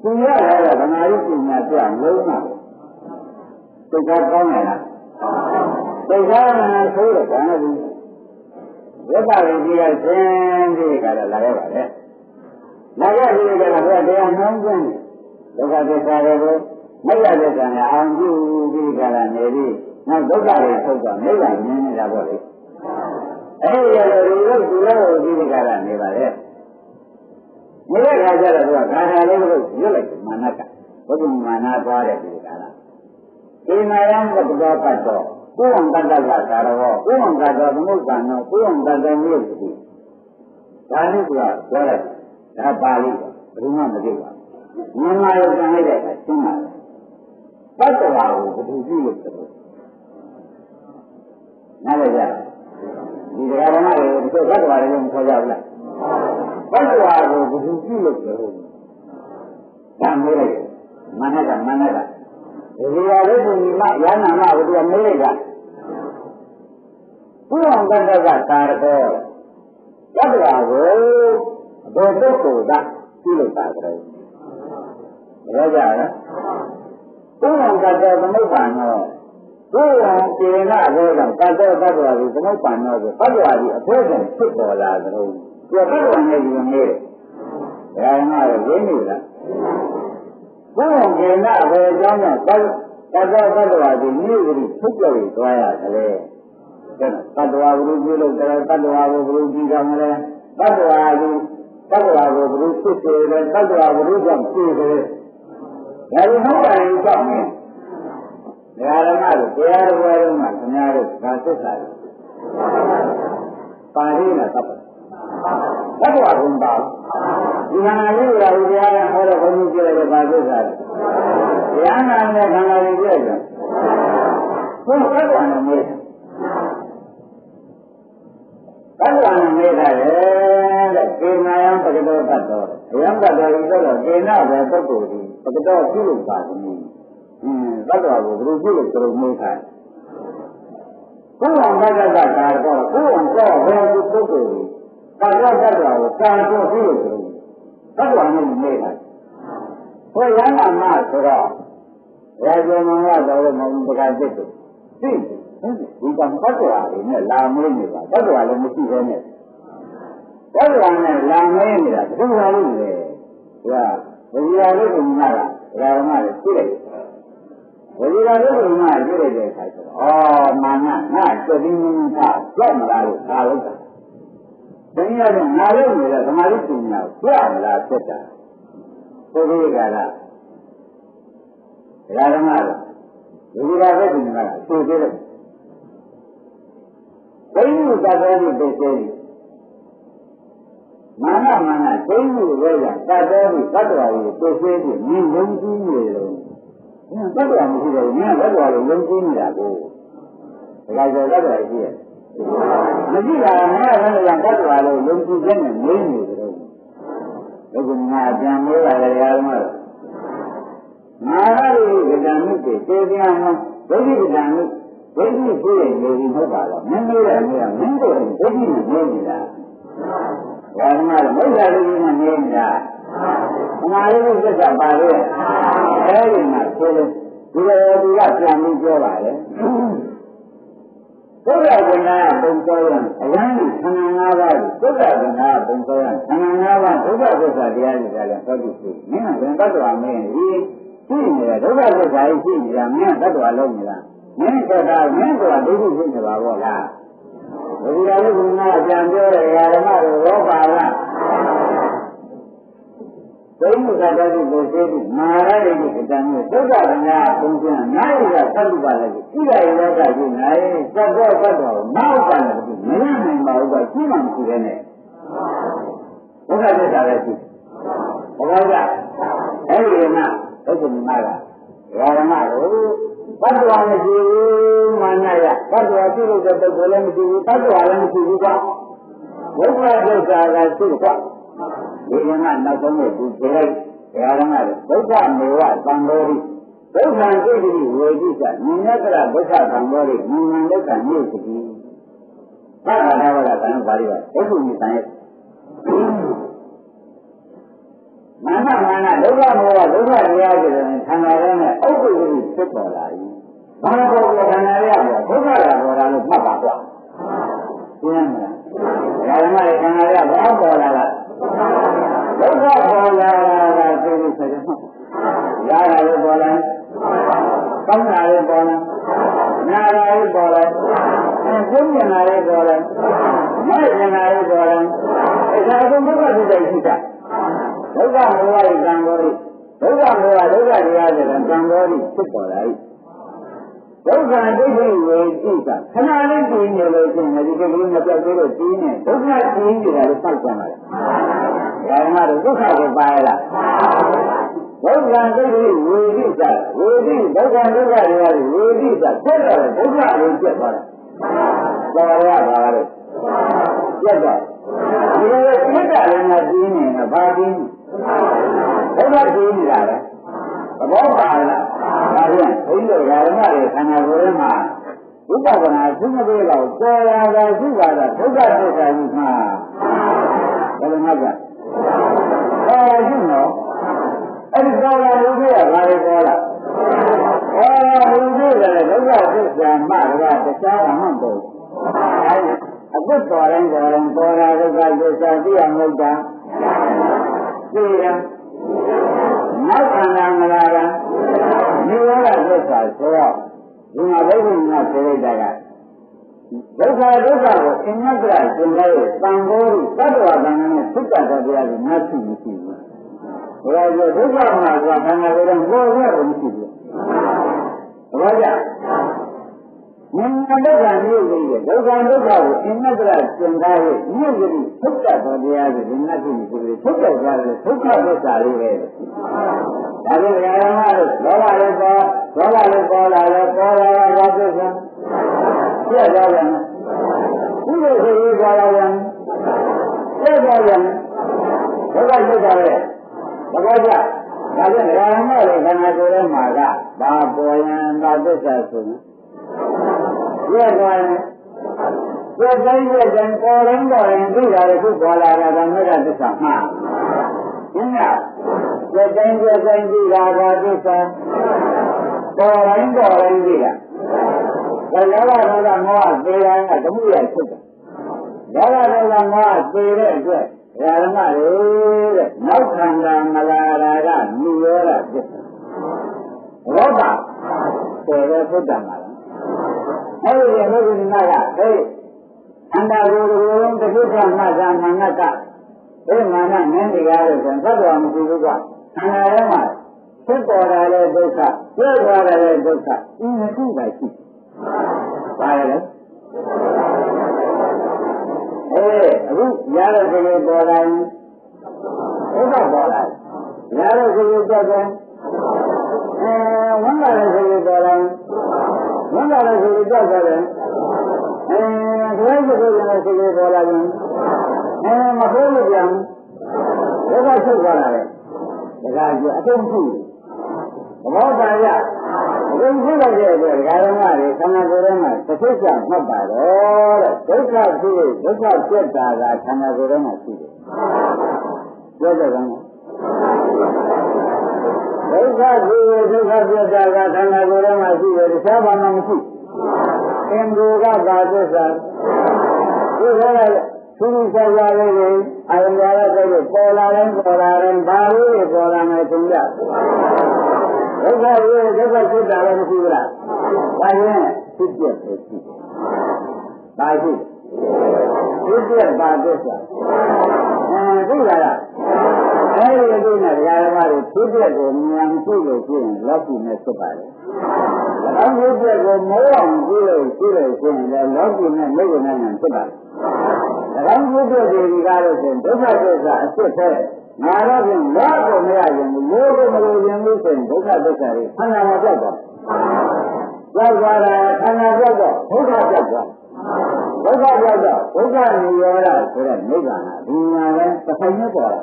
သူရရတဲ့သမာဓိပညာပြောင်းလုံးမှာသိက္ခာကောင်းတယ်လားသိက္ခာနာဆိုတော့ဘာလဲဝိပ္ပဝိကြီးကသင်ပြီးကြတယ်လာခဲ့ပါလေလာခဲ့ပြီးကြတော့ဘုရားတရားနှောင်းကျင်းဒုက္ခသစ္စာတွေကို မရတဲ့ကံအောင်ပြုပြီးကြတာနေပြီးနောက်ဒုက္ခတွေထုတ်တော့နိဗ္ဗာန်မြင်နေတာပေါ့လေအဲဒီရလို့ဒီလိုဒီလိုပြီးကြတာနေပါလေနေတဲ့ခါကျတော့သူကဂါထာလေးကိုရွတ်လိုက်တယ်မာနကဘုဒ္ဓမာနသွားတယ်ဒီကလာဒီနာယံဘုဒ္ဓပတ်တော့ကိုယ်ဝံတတ္တကသာရောကိုယ်ဝံတတ္တသမုပ္ပန်နောကိုယ်ဝံတတ္တမြို့တိဒါနဲ့ကပြောလိုက်ဒါပါဠိဘယ်သူမှမသိပါဘူးမြန်မာလိုပြန်လိုက်တဲ့အခါရှင်းပါတယ် တတ္တဝါကိုဘယ်သူကြည့်လို့ဆိုနားလည်ကြဒီတရားဓမ္မတွေကိုတတ္တဝါတွေလည်းမခေါ်ကြဘူးလားတတ္တဝါကိုဘယ်သူကြည့်လို့ဆိုတမ်းမေးလိုက်မနကမနကဒီရဝိပုညမယန္နာမဘုရားမေးလိုက်တာဘုရားတတ္တကသာရကောတတ္တဝါကိုဘယ်ပုဂ္ဂိုလ်ကကြည့်လို့တာကြတယ်ရောကြလား ဘုရားတတ္တသမုပ္ပါနောဘုရားကျေနပ်ဘောကြောင့်တတ္တတတ္တဝါကိုသမုပ္ပါနောဆိုတတ္တဝါကြီးအဖို့ကဖြစ်ပေါ်လာသလိုဒီတတ္တဝါနဲ့ဒီနေတယ်ဒါမှလည်းရင်းနေလားဘုရားကျေနပ်ဘောကြောင့်တတ္တတတ္တတတ္တဝါကြီးမြို့ကြီးထုတ်ပြပြီးသွားရတယ်တတ္တဝါဘုရုပြုလို့တယ်တတ္တဝါကိုဘုရုကြည့်ကြမလဲတတ္တဝါကိုတတ္တဝါကိုဘုရုဖြစ်စေတယ်တတ္တဝါဘုရုကြောင့်ဖြစ်တယ် ဒါလိုမှတ်တယ်ကြောင့်တရားဓမ္မကိုတရားတော်တော်မှာခင်ဗျားတို့ဒါသစ္စာတွေပါဠိနဲ့သတ်ပါတတ္တဝါဘုံပါဒီခန္ဓာလေးကတရားရဟောတဲ့ဘုန်းကြီးပြောတဲ့ဘာသစ္စာလဲတရားနာနဲ့ခန္ဓာလေးပြောတယ်ဘုရားတတ္တဝါနဲ့မေးတတ္တဝါနဲ့မေးတာလေတဲ့ကေနာယံပကတောတတ်တော်အယံတတ်တော်ဤတော့ကေနာပဲပုဂ္ဂိုလ်ဒီ ပကတောပြုလို့ပါသမီးအင်းတတ္တဝါကိုဘယ်လိုပြုလို့ဆိုလို့မေးတာကိုယ်အောင်တတ်တတ်တာတော့ကိုယ်အောင်တော့ဘယ်လိုပုဂ္ဂိုလ်ဒီတတ္တတတ္တဝါကိုစာတော့ပြုလို့ဆိုလို့တတ္တဝါနဲ့မေးတာဘယ်ရဟန္တာမဆိုတော့ရာဇဝမင်္ဂတော်မုံပကတိတ်သိဒီကံတတ္တဝါတွေနဲ့လာမွေးနေပါတတ္တဝါလည်းမရှိဘဲနဲ့တတ္တဝါနဲ့လာမွေးနေတာဘယ်လိုလုပ်လဲသူ ကဘုရားလေးကမြတ်ကဓမ္မတွေသိလိုက်ဝိရာလေးကမှပြည့်တဲ့အခါကျတော့ဩမာနငါစတိမင်းသားကြောက်မလားလို့ဒါလို့တာတနည်းအားဖြင့်ငါလို့နေတဲ့သမာဓိပညာကြောက်မလားဖြစ်တာဘုရားကလားဓမ္မတို့ဒီလိုပဲဒီမှာသိသေးတယ်ဘိဉ္ဇသဘောတိသိသေးတယ် မာနမာနဘိဉ္ဇဝဲကသတ္တောတိသတ္တဝါကြီးသိသေးတယ်မြင်လုံးကြည့်နေလို့ဒီသတ္တဝါမရှိတော့ဘူးမြင်သတ္တဝါကိုလုံးကြည့်နေတာကိုဒါကြတော့သတ္တဝါကြီးရဲ့မရှိတာငါကလည်းသတ္တဝါလို့လုံးကြည့်တဲ့နဲ့နေနေတယ်ဘုရားငါကြံမိုးရတယ်ဓမ္မတို့ငါရည်ဗဒံမြစ်တွေသိပြန်မှာဒိဋ္ဌိဗဒံမြစ်ဒိဋ္ဌိကိုယ်ရဲ့နေပြီးဟုတ်ပါတော့မင်းတို့ရဲ့နေရာမင်းတို့ရဲ့ဒိဋ္ဌိနဲ့နေနေတာ ဘာမှမဟုတ်တာလေးနဲ့နေနေတာခမာလေးကိုသစ္စာပါလို့အဲဒီမှာဆိုလို့ဒီလိုဒီကပြန်ပြီးပြောပါလေဘုရားကနာပုံစောရံအရန်ခန္ဓာ၅ပါးဘုရားကနာပုံစောရံခန္ဓာ၅ပါးဘုရားသစ္စာတရားတွေကလည်းဟောဒီရှိမင်းကဘယ်တတ်တော်မင်းဒီရှိနေတဲ့ဒုက္ခသစ္စာကြီးရှိနေတာမင်းတတ်တော်လုံးနေတာမင်းဆိုတာမင်းဆိုတာဒုက္ခဖြစ်နေပါဘောလား ဘုရားလူကနာပြန်ပြောတဲ့ဓမ္မတို့ရောပါလားသိမှုသာတတိကိုသိပြီးမာရရဲ့ဒီအတန်ကိုသုဒ္ဓရဏပုံစံနာရီကသတ္တပါလည်းရှိရရောကရှိနိုင်သတ်တော့သတ်တော့နောက်ပါလည်းမရနိုင်ပါဘူးကရှိမှမရှိပဲနဲ့ဘုရားသစ္စာလည်းရှိဘုရားကအဲ့ဒီကဘုရားမကရာဓမ္မတို့ သတ္တဝါမရှိဘူးမာနရသတ္တဝါပြုလို့တဲ့ပုဂ္ဂိုလ်လည်းမရှိဘူးသတ္တဝါလည်းမရှိဘူးကဘုရားသစ္စာကရှိကွာဒီကနေ့နောက်ဆုံးကိုသူပြေလိုက်တရားဓမ္မတွေဒုက္ခမေဝသံဃောရိဒုက္ခစိတ်တိဝေတိကနိယတရဒုက္ခသံဃောရိနိယဒုက္ခမြေသတိဘာသာတော်ကတန်ပါရီပါဒုက္ခမြေတန်ရဲ့ မာနမာနဒုက္ခမေဝဒုက္ခတရားဆိုတဲ့ခန္ဓာရဲ့နဲ့ဥပ္ပုရိဖြစ်ပေါ်လာပြီဘာလို့ပေါ်ခန္ဓာရဲ့ပေါ်ဒုက္ခကပေါ်လာလို့မှတ်ပါကွာရှင်းမလားဓမ္မရဲ့ခန္ဓာရဲ့ဘာပေါ်လာလားဒုက္ခပေါ်လာတာကသိလို့ဆိုတယ်ရတာလည်းပေါ်လာကောင်းတာလည်းပေါ်လာနာတာလည်းပေါ်လာသိဉာဏ်လည်းပေါ်လာမဲ့ဉာဏ်လည်းပေါ်လာဒါကဒုက္ခဖြစ်တဲ့ရှိတာ ဒုက္ခမေဝရဲ့ကံတော်ရိဒုက္ခမေဝဒုက္ခတရားဆိုတဲ့ကံတော်ရိဖြစ်ပေါ်လာ၏ဒုက္ခဒိဋ္ဌိဝေတိကခဏလေးပြင်းနေလို့ရှိရင်ဒီကလေးမပြောက်သေးလို့ပြင်းနေဒုက္ခပြင်းနေတာလည်းစောက်ကြပါလားဒါမှတော့ဒုက္ခကိုပါရလားဒုက္ခဒိဋ္ဌိဝေတိကဝေတိဒုက္ခဒုက္ခတွေကဝေတိကဆက်တော့ဒုက္ခကိုပြတ်သွားတာဘာရပါလဲပြတ်တော့ဒီလိုပြတ်တာလည်းမပြင်းနေတာဘာပြင်း ဒုက္ခပြင်းနေတာလေသဘောပါလားဒါပြန်ဘုန်းကြီးတို့ဓမ္မတွေခန္ဓာကိုယ်ထဲမှာဝိပဿနာသုမသေးတော့ပေါ်လာတာရှိပါတာဒုက္ခသစ္စာကြီးမှာဘယ်လိုမှကြပေါ်လာရှိနော်အဲ့ဒီပေါ်လာလို့ပြရဘာလဲပေါ်လာပေါ်လာလို့ပြတယ်ဒုက္ခသစ္စာမှတကားတရားမှမပေါ်ဘူးအခုတော်ရင်တော်ရင်ပေါ်လာဒုက္ခသစ္စာသိအောင်လုပ်တာ သိရင်နောက်ခန္ဓာမလာတာနိရောဓသစ္စာဆိုတော့ဒီမှာဘုရားကဆိုလိုက်တာကဒုက္ခဒုက္ခကိုအင်္ဂတရကျင်တဲ့သံဃောရိသတ္တဝါကံနဲ့သုတ္တတော်တရားကိုမရှိမရှိဘူး။ဘုရားပြောဒုက္ခမှာကခန္ဓာကိုယ်ကဘောရတော့မရှိဘူး။ဘာကြောင့် ဉာဏ်ဒုက္ခမျိုးကြီးရဲ့ဒုက္ခဒုက္ခကိုအင်္ဂတရကျင်တဲ့မြို့ကြီးသုတ္တတော်တရားကိုဒီမရှိမရှိဘူး။သုတ္တတရားကိုဒုက္ခသစ္စာလေးပဲ။ဒါပေမဲ့ဓမ္မတို့လောဘလည်းပေါ်ဒေါသလည်းပေါ်လာတယ်ပေါ်လာတာဘာဖြစ်လဲပြတ်သွားပြန်ဘုရားရှိခိုးပေါ်လာပြန်ပြတ်သွားပြန်ဒုက္ခဖြစ်တာလေသဘောကျဒါဖြင့်ဓမ္မတွေခန္ဓာကိုယ်ထဲမှာကဘာပေါ်ရင်ဘာသစ္စာဆိုရင် ပြတ်သွားရင်ပြတ်တိုင်းပြတ်တိုင်းပေါ်ရင်ပေါ်ရင်သိတာလည်းခုပေါ်လာတာကမေတ္တာသစ္စာမှားရှင်းလားပြတ်တိုင်းပြတ်တိုင်းသိတာကသစ္စာပေါ်တိုင်းပေါ်တိုင်းသိတာဒါလောဘဒေါသမောဟသေတိုင်းကဓမှုရဖြစ်တယ်လောဘဒေါသမောဟသေတဲ့အတွက်ဓမ္မတွေတဲ့နောက်ခန္ဓာမလာတာကနိရောဓဖြစ်တယ်ဘောပါသေတဲ့ဖြစ်တယ်မှာလား အဲ့ဒီဘုရားနာကဟဲ့အန္တကိုယ်ကိုယ်လုံးတစ်ခုကမှသာမနကဘယ်မာနနင်းတရားလို့ဆိုရင်သတ္တဝါမရှိဘူးကခန္ဓာထဲမှာဖြစ်ပေါ်တာလည်းဒုက္ခပြည့်သွားတာလည်းဒုက္ခဒီနှစ်ခုပဲရှိပါရလေအေးအခုရတဲ့စိတ်ပေါ်လာရင်ဒုက္ခပေါ်လာရတဲ့စိတ်ကြောက်တယ်အဲဝမ်းသာတဲ့စိတ်ပေါ်လာရင် ဝမ်းသာတဲ့စိတ်ကြောက်တယ်အဲခရိုက်စိတ်ရဲ့စိတ်ပေါ်လာရင်အဲမဟုတ်လို့ပြန်ဒုက္ခချုပ်သွားတာလေဒါကကြအဆုံးရှိသဘောပါရအကုန်ဖြစ်လိုက်တဲ့အတွက်ဓမ္မတွေခန္ဓာကိုယ်ထဲမှာတစ်ချက်ချမှတ်ပါတော့တဲ့ဒုက္ခဖြစ်ဒုက္ခပြတ်တာကခန္ဓာကိုယ်ထဲမှာရှိတယ်ပြောကြတယ်နော် ဒုက္ခဖြစ်ဒုက္ခပြတ်တာကခန္ဓာကိုယ်ထဲမှာရှိတယ်တခြားဘာမှမရှိသင်္ကိုကပါသစ္စာဒီလိုလေသူသူဆရာလေးတွေအယံရတဲ့ကိုပေါ်လာတယ်ပေါ်လာတယ်ဘာလို့ပေါ်လာမယ်သိကြဒုက္ခရဲ့ဒုက္ခဖြစ်တာလည်းမရှိဘူးလား။ဒါရင်ဖြစ်ပြပဲရှိတယ်။ဒါရှိဖြစ်ပြပါသစ္စာ။အဲသိလားလား။ အဲဒီအတွေ့နဲ့ဓမ္မတွေဖြစ်ပြကိုမြန်ကြည့်လို့ရှိရင်လက်ရှိနဲ့ဖြစ်ပါလေ။ဒါဖြစ်ပြကိုမိုးအောင်ကြည့်လို့ရှိလို့ရှိရင်လည်းလောကီနဲ့မိဂ္ဂနာနဲ့ဖြစ်ပါလေ။ဒါကြောင့်ဖြစ်ပြတွေကားလို့ရှိရင်ဒုက္ခသစ္စာအဖြစ်ထဲငါတော့ပြင်လောကမရရင်မိုးကိုမလို့ရင်လို့ဆိုရင်ဒုက္ခသစ္စာတွေခန္ဓာမှာကြောက်သွားကြောက်သွားတာခန္ဓာကြောက်တော့ဒုက္ခကြောက်သွားဒုက္ခကြောက်တော့ဒုက္ခនិရောဓဆိုတဲ့နိဗ္ဗာန်ကဒီညာလဲတစ်ဆိုင်နဲ့ပေါ်လာ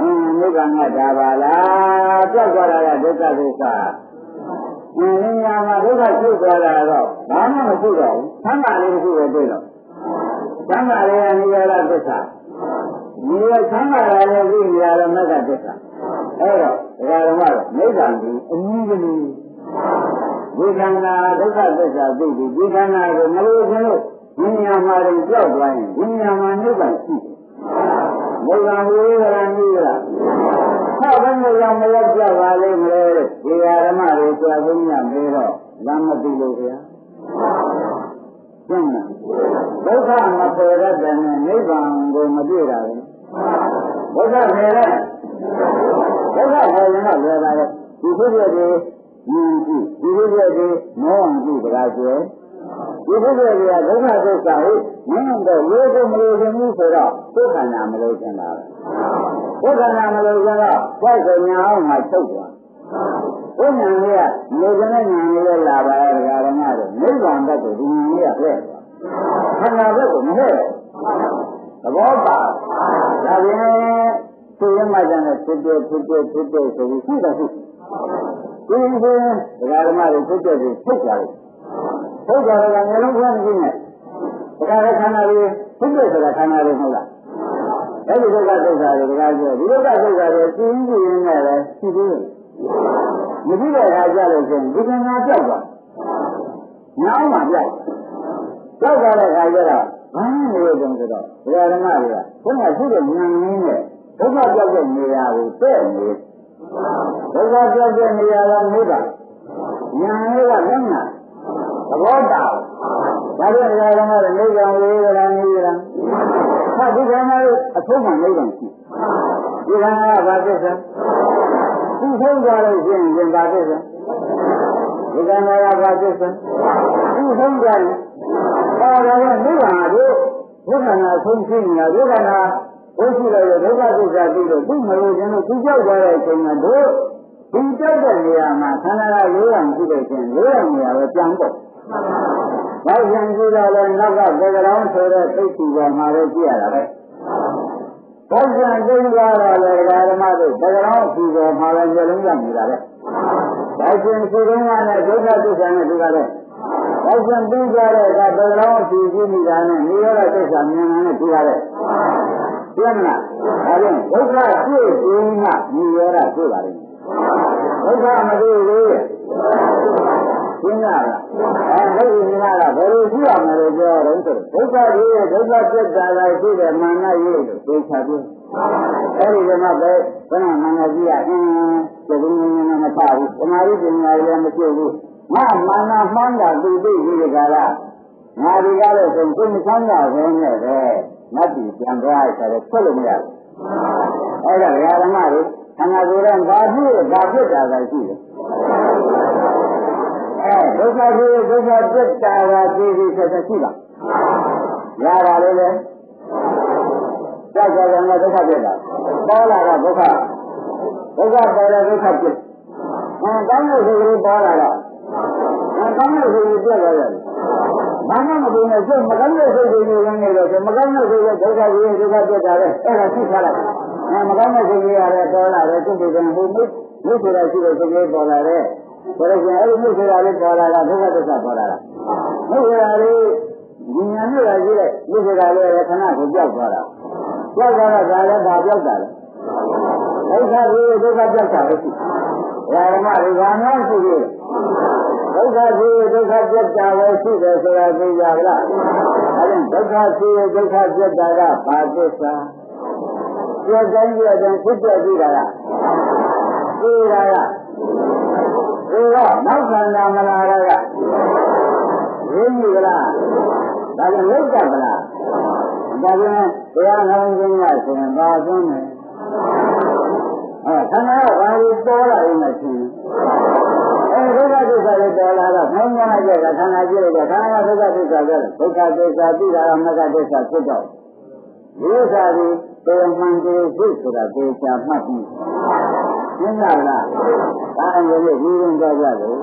အင်းနိဗ္ဗာန်ကဒါပါလားကြောက်သွားတာကဒုက္ခသစ္စာအင်းညာမှာဒုက္ခချုပ်သွားတာတော့ဘာမှမရှိတော့ဘူးသံဃာလေးတစ်ခုပဲတွေ့တော့သံဃာလေးကនិရောဓသစ္စာဒီရဆန်းလာတယ်သိနေရတဲ့မက္ကသစ္စာအဲ့တော့ဒကာဓမ္မတော့နိဗ္ဗာန်ကြီးအနည်းကလေးဒီခန္ဓာဒုက္ခသစ္စာသိပြီဒီခန္ဓာကိုမလို့ခြင်းလို့ဉာဏ်မှာရင်ကြောက်သွားရင်ဉာဏ်မှာနိဗ္ဗာန်ရှိတယ် ဘုရားဝေဒနာကြီးလားဆောက်တဲ့နေရာမရောက်ကြပါလိမ့်မယ်ဒီဓမ္မတွေဆရာဘုန်းကြီးမေးတော့လမ်းမသိလို့ဗျာကျင့်လားဒုက္ခမပယ်ရတဲ့နဲ့နိဗ္ဗာန်ကိုမတွေ့တာဘူးဒုက္ခပယ်ရဒုက္ခပယ်ရင်တော့လွယ်ပါလေဒီဖြစ်ဖြစ်ဒီဉာဏ်ကြည့်ဒီဖြစ်ဖြစ်ဒီမောဟကြည့်တရားကျွဲ ဒီဖြစ်ဖြစ်ဒီကဒုက္ခသစ္စာကိုမင်းတို့ရိုးကိုမလို့ခြင်းဘူးဆိုတော့ဒုက္ခနာမလို့ခြင်းပါပဲဒုက္ခနာမလို့ခြင်းတော့ဘုရားညာအောင်မှချုပ်သွားဘုညာလေးကနေကနေညာလေးလာပါရဲ့ဓမ္မတို့နိဗ္ဗာန်ဘက်ကိုဒီညာလေးကလှည့်ခန္ဓာဘက်ကိုမလှည့်သဘောပါဒါပြင်သူရမကြတဲ့ဖြစ်တဲ့ဖြစ်တဲ့ဖြစ်တဲ့ဆိုပြီးရှိတာရှိဒီဒီဒကာဓမ္မတွေဖြစ်တဲ့ကိုထုတ်ကြတယ် ထုတ်ကြတယ်ကမျိုးလုံးခွင့်မရှိနဲ့ဒကာရခန္ဓာတွေဖြစ်တဲ့ဆိုတာခန္ဓာတွေမဟုတ်လားအဲ့ဒီဒုက္ခဒုက္ခတွေဒကာပြောဒီဒုက္ခဒုက္ခတွေသိရင်သိရင်လည်းရှိသေးတယ်မကြည့်တဲ့အခါကျလို့ဆိုရင်ဒီကံကပြောက်သွားညောင်းမှပြောက်ပြောက်သွားတဲ့အခါကျတော့ဘာနေရကြဆိုတော့ဘုရားဓမ္မတွေကဘုရားရှိတဲ့ဉာဏ်ရင်းနဲ့ဒုက္ခပြောက်တဲ့နေရာကိုတဲ့နေဒုက္ခပြောက်တဲ့နေရာကမိဘဉာဏ်လေးကလက်နာ သဘောတာဒါကြောင့်ဘုရားဓမ္မတွေနိဗ္ဗာန်ဝေဒနာနိဗ္ဗာန်ဟာဒီကံကတော့အထုံးမှနိဗ္ဗာန်ရှိဒီကံကဘာသစ္စာသူဆုံးသွားလို့ရှိရင်ရင်ပါသစ္စာဒီကံကဘာသစ္စာသူဆုံးသွားရင်အော်ဒါကနိဗ္ဗာန်ကိုဘုရားနာဆုံးရှိနေတာဘုရားနာဘုရှိလိုက်ရဒုက္ခသစ္စာပြီးတော့သူမလို့ခြင်းလို့သူကြောက်သွားတဲ့အချိန်မှာတို့ဒီကြောက်တဲ့နေရာမှာခန္ဓာကရိုးရံရှိတဲ့ချင်းရိုးရံနေရာပဲပြန် ပေါ့။ဘာပြန်ကြည့်တော့လဲနောက်ကသက္ကရောင်းဆိုတဲ့သိက္ခူပေါ်မှာပဲကြည့်ရတာပဲ။ဘောဇံကျင်းသွားတော့လေဓမ္မတို့သက္ကရောင်းစီပေါ်မှာပဲမျိုးလုံးရနေတာပဲ။ဒါချင်းစီတုံးကလည်းဒုက္ခသစ္စာနဲ့ဒီကလည်းဘောဇံပြီးကြတဲ့အခါသက္ကရောင်းစီကြည့်နေတာနဲ့နိရောဓသစ္စာမြင်တာနဲ့ဒီကလည်းပြမလားဒါကြောင့်ဒုက္ခတွေ့ပြီးမှနိရောဓတွေ့ပါလိမ့်မယ်ဒုက္ခမတွေ့ဘူး ရှင်းရလားအဲဒုက္ခမြင်လာတာဘယ်လိုရှိရမလဲပြောတော့ဆိုဒုက္ခကြီးရဲ့ဒုက္ခပြတ်တာလည်းရှိတယ်မာနရေးလို့သိချပြအဲဒီကမှပဲဘယ်မှာမာနကြီးကအင်းဒီလိုမျိုးနဲ့မပါဘူးသမာဓိပညာလည်းမဖြစ်ဘူးငါမာနမှန်းတာသူသိပြီးဒီကလာငါဒီကားလို့ဆိုရင်ကိုယ်မဆန်းရဘဲနဲ့ပဲမတ်ပြီးပြန်သွားရဆိုတော့ထွက်လို့မရဘူးအဲ့ဒါဓမ္မတွေခန္ဓာကိုယ်ကဘာဖြစ်ဘာဘာဖြစ်တာကရှိတယ်အဲ ဒုက္ခဖြစ်ဒုက္ခပြတ်တာကသိပြီးဆက်ဆက်ရှိပါရတာလေလေကြောက်ကြတယ်ဒုက္ခပြတ်တာပေါ်လာတာဒုက္ခဒုက္ခပေါ်လာဒုက္ခပြတ်အဲကောင်းတဲ့စိတ်ကလေးပေါ်လာတော့အဲကောင်းတဲ့စိတ်ကိုပြတ်သွားရတယ်ဘာမှမသိနဲ့စိတ်မကောင်းတဲ့စိတ်ကိုရင်းနေတော့မကောင်းတဲ့စိတ်ကဒုက္ခကြီးဒုက္ခပြတ်တာပဲအဲ့ဒါသိထားလိုက်အဲမကောင်းတဲ့စိတ်ကြီးရတယ်ပေါ်လာတယ်သူ့ပြည်ကဟိုမိမိဆိုတာရှိတဲ့စိတ်ကြီးပေါ်လာတယ် ဆိုတော့အဲ့ဒီမိဆိုတာလေးပေါ်လာတာဒုက္ခဒုက္ခပေါ်လာတာမိဆိုတာလေးဉာဏ်နဲ့ရရှိတဲ့မိဆိုတာလေးခဏကိုကြောက်သွားတာကြောက်သွားတော့ဒါလည်းဒါပြောက်တာလေဒုက္ခကြီးဒုက္ခပြောက်တာပဲရှိဓမ္မရိယာများရှိသေးတယ်ဒုက္ခရှိဒုက္ခပြတ်တာပဲရှိတယ်ဆိုတာသိကြပါလားအဲဒါဒုက္ခရှိဒုက္ခပြတ်တာကဘာသစ္စာပြတ်တိုင်းပြတ်တိုင်းဖြစ်ပြပြီးတာကသိတာက ဒီတော့နောက်ခန္ဓာမလာတာကရင်းပြီလားဒါကလောက်ကြပါလားဒါကလည်းတရားနာခြင်းကဆိုရင်ဘာသွင်းလဲအဲခန္ဓာကဘာလို့ပေါ်လာရင်လဲရှင်အဲဒုက္ခသစ္စာလေးပေါ်လာတော့မင်းများကြတဲ့ခန္ဓာကြည့်လိုက်တော့ခန္ဓာဒုက္ခသစ္စာကြတယ်ဒုက္ခသစ္စာပြီးတာကမဂ္ဂသစ္စာဖြစ်တော့ဒီဥစ္စာဒီတေမှန်တေစိတ်ဆိုတာတေချာမှတ်ပြီး ရှင်းလားလားဒါအရင်ကဒီရင်ကြကြတယ်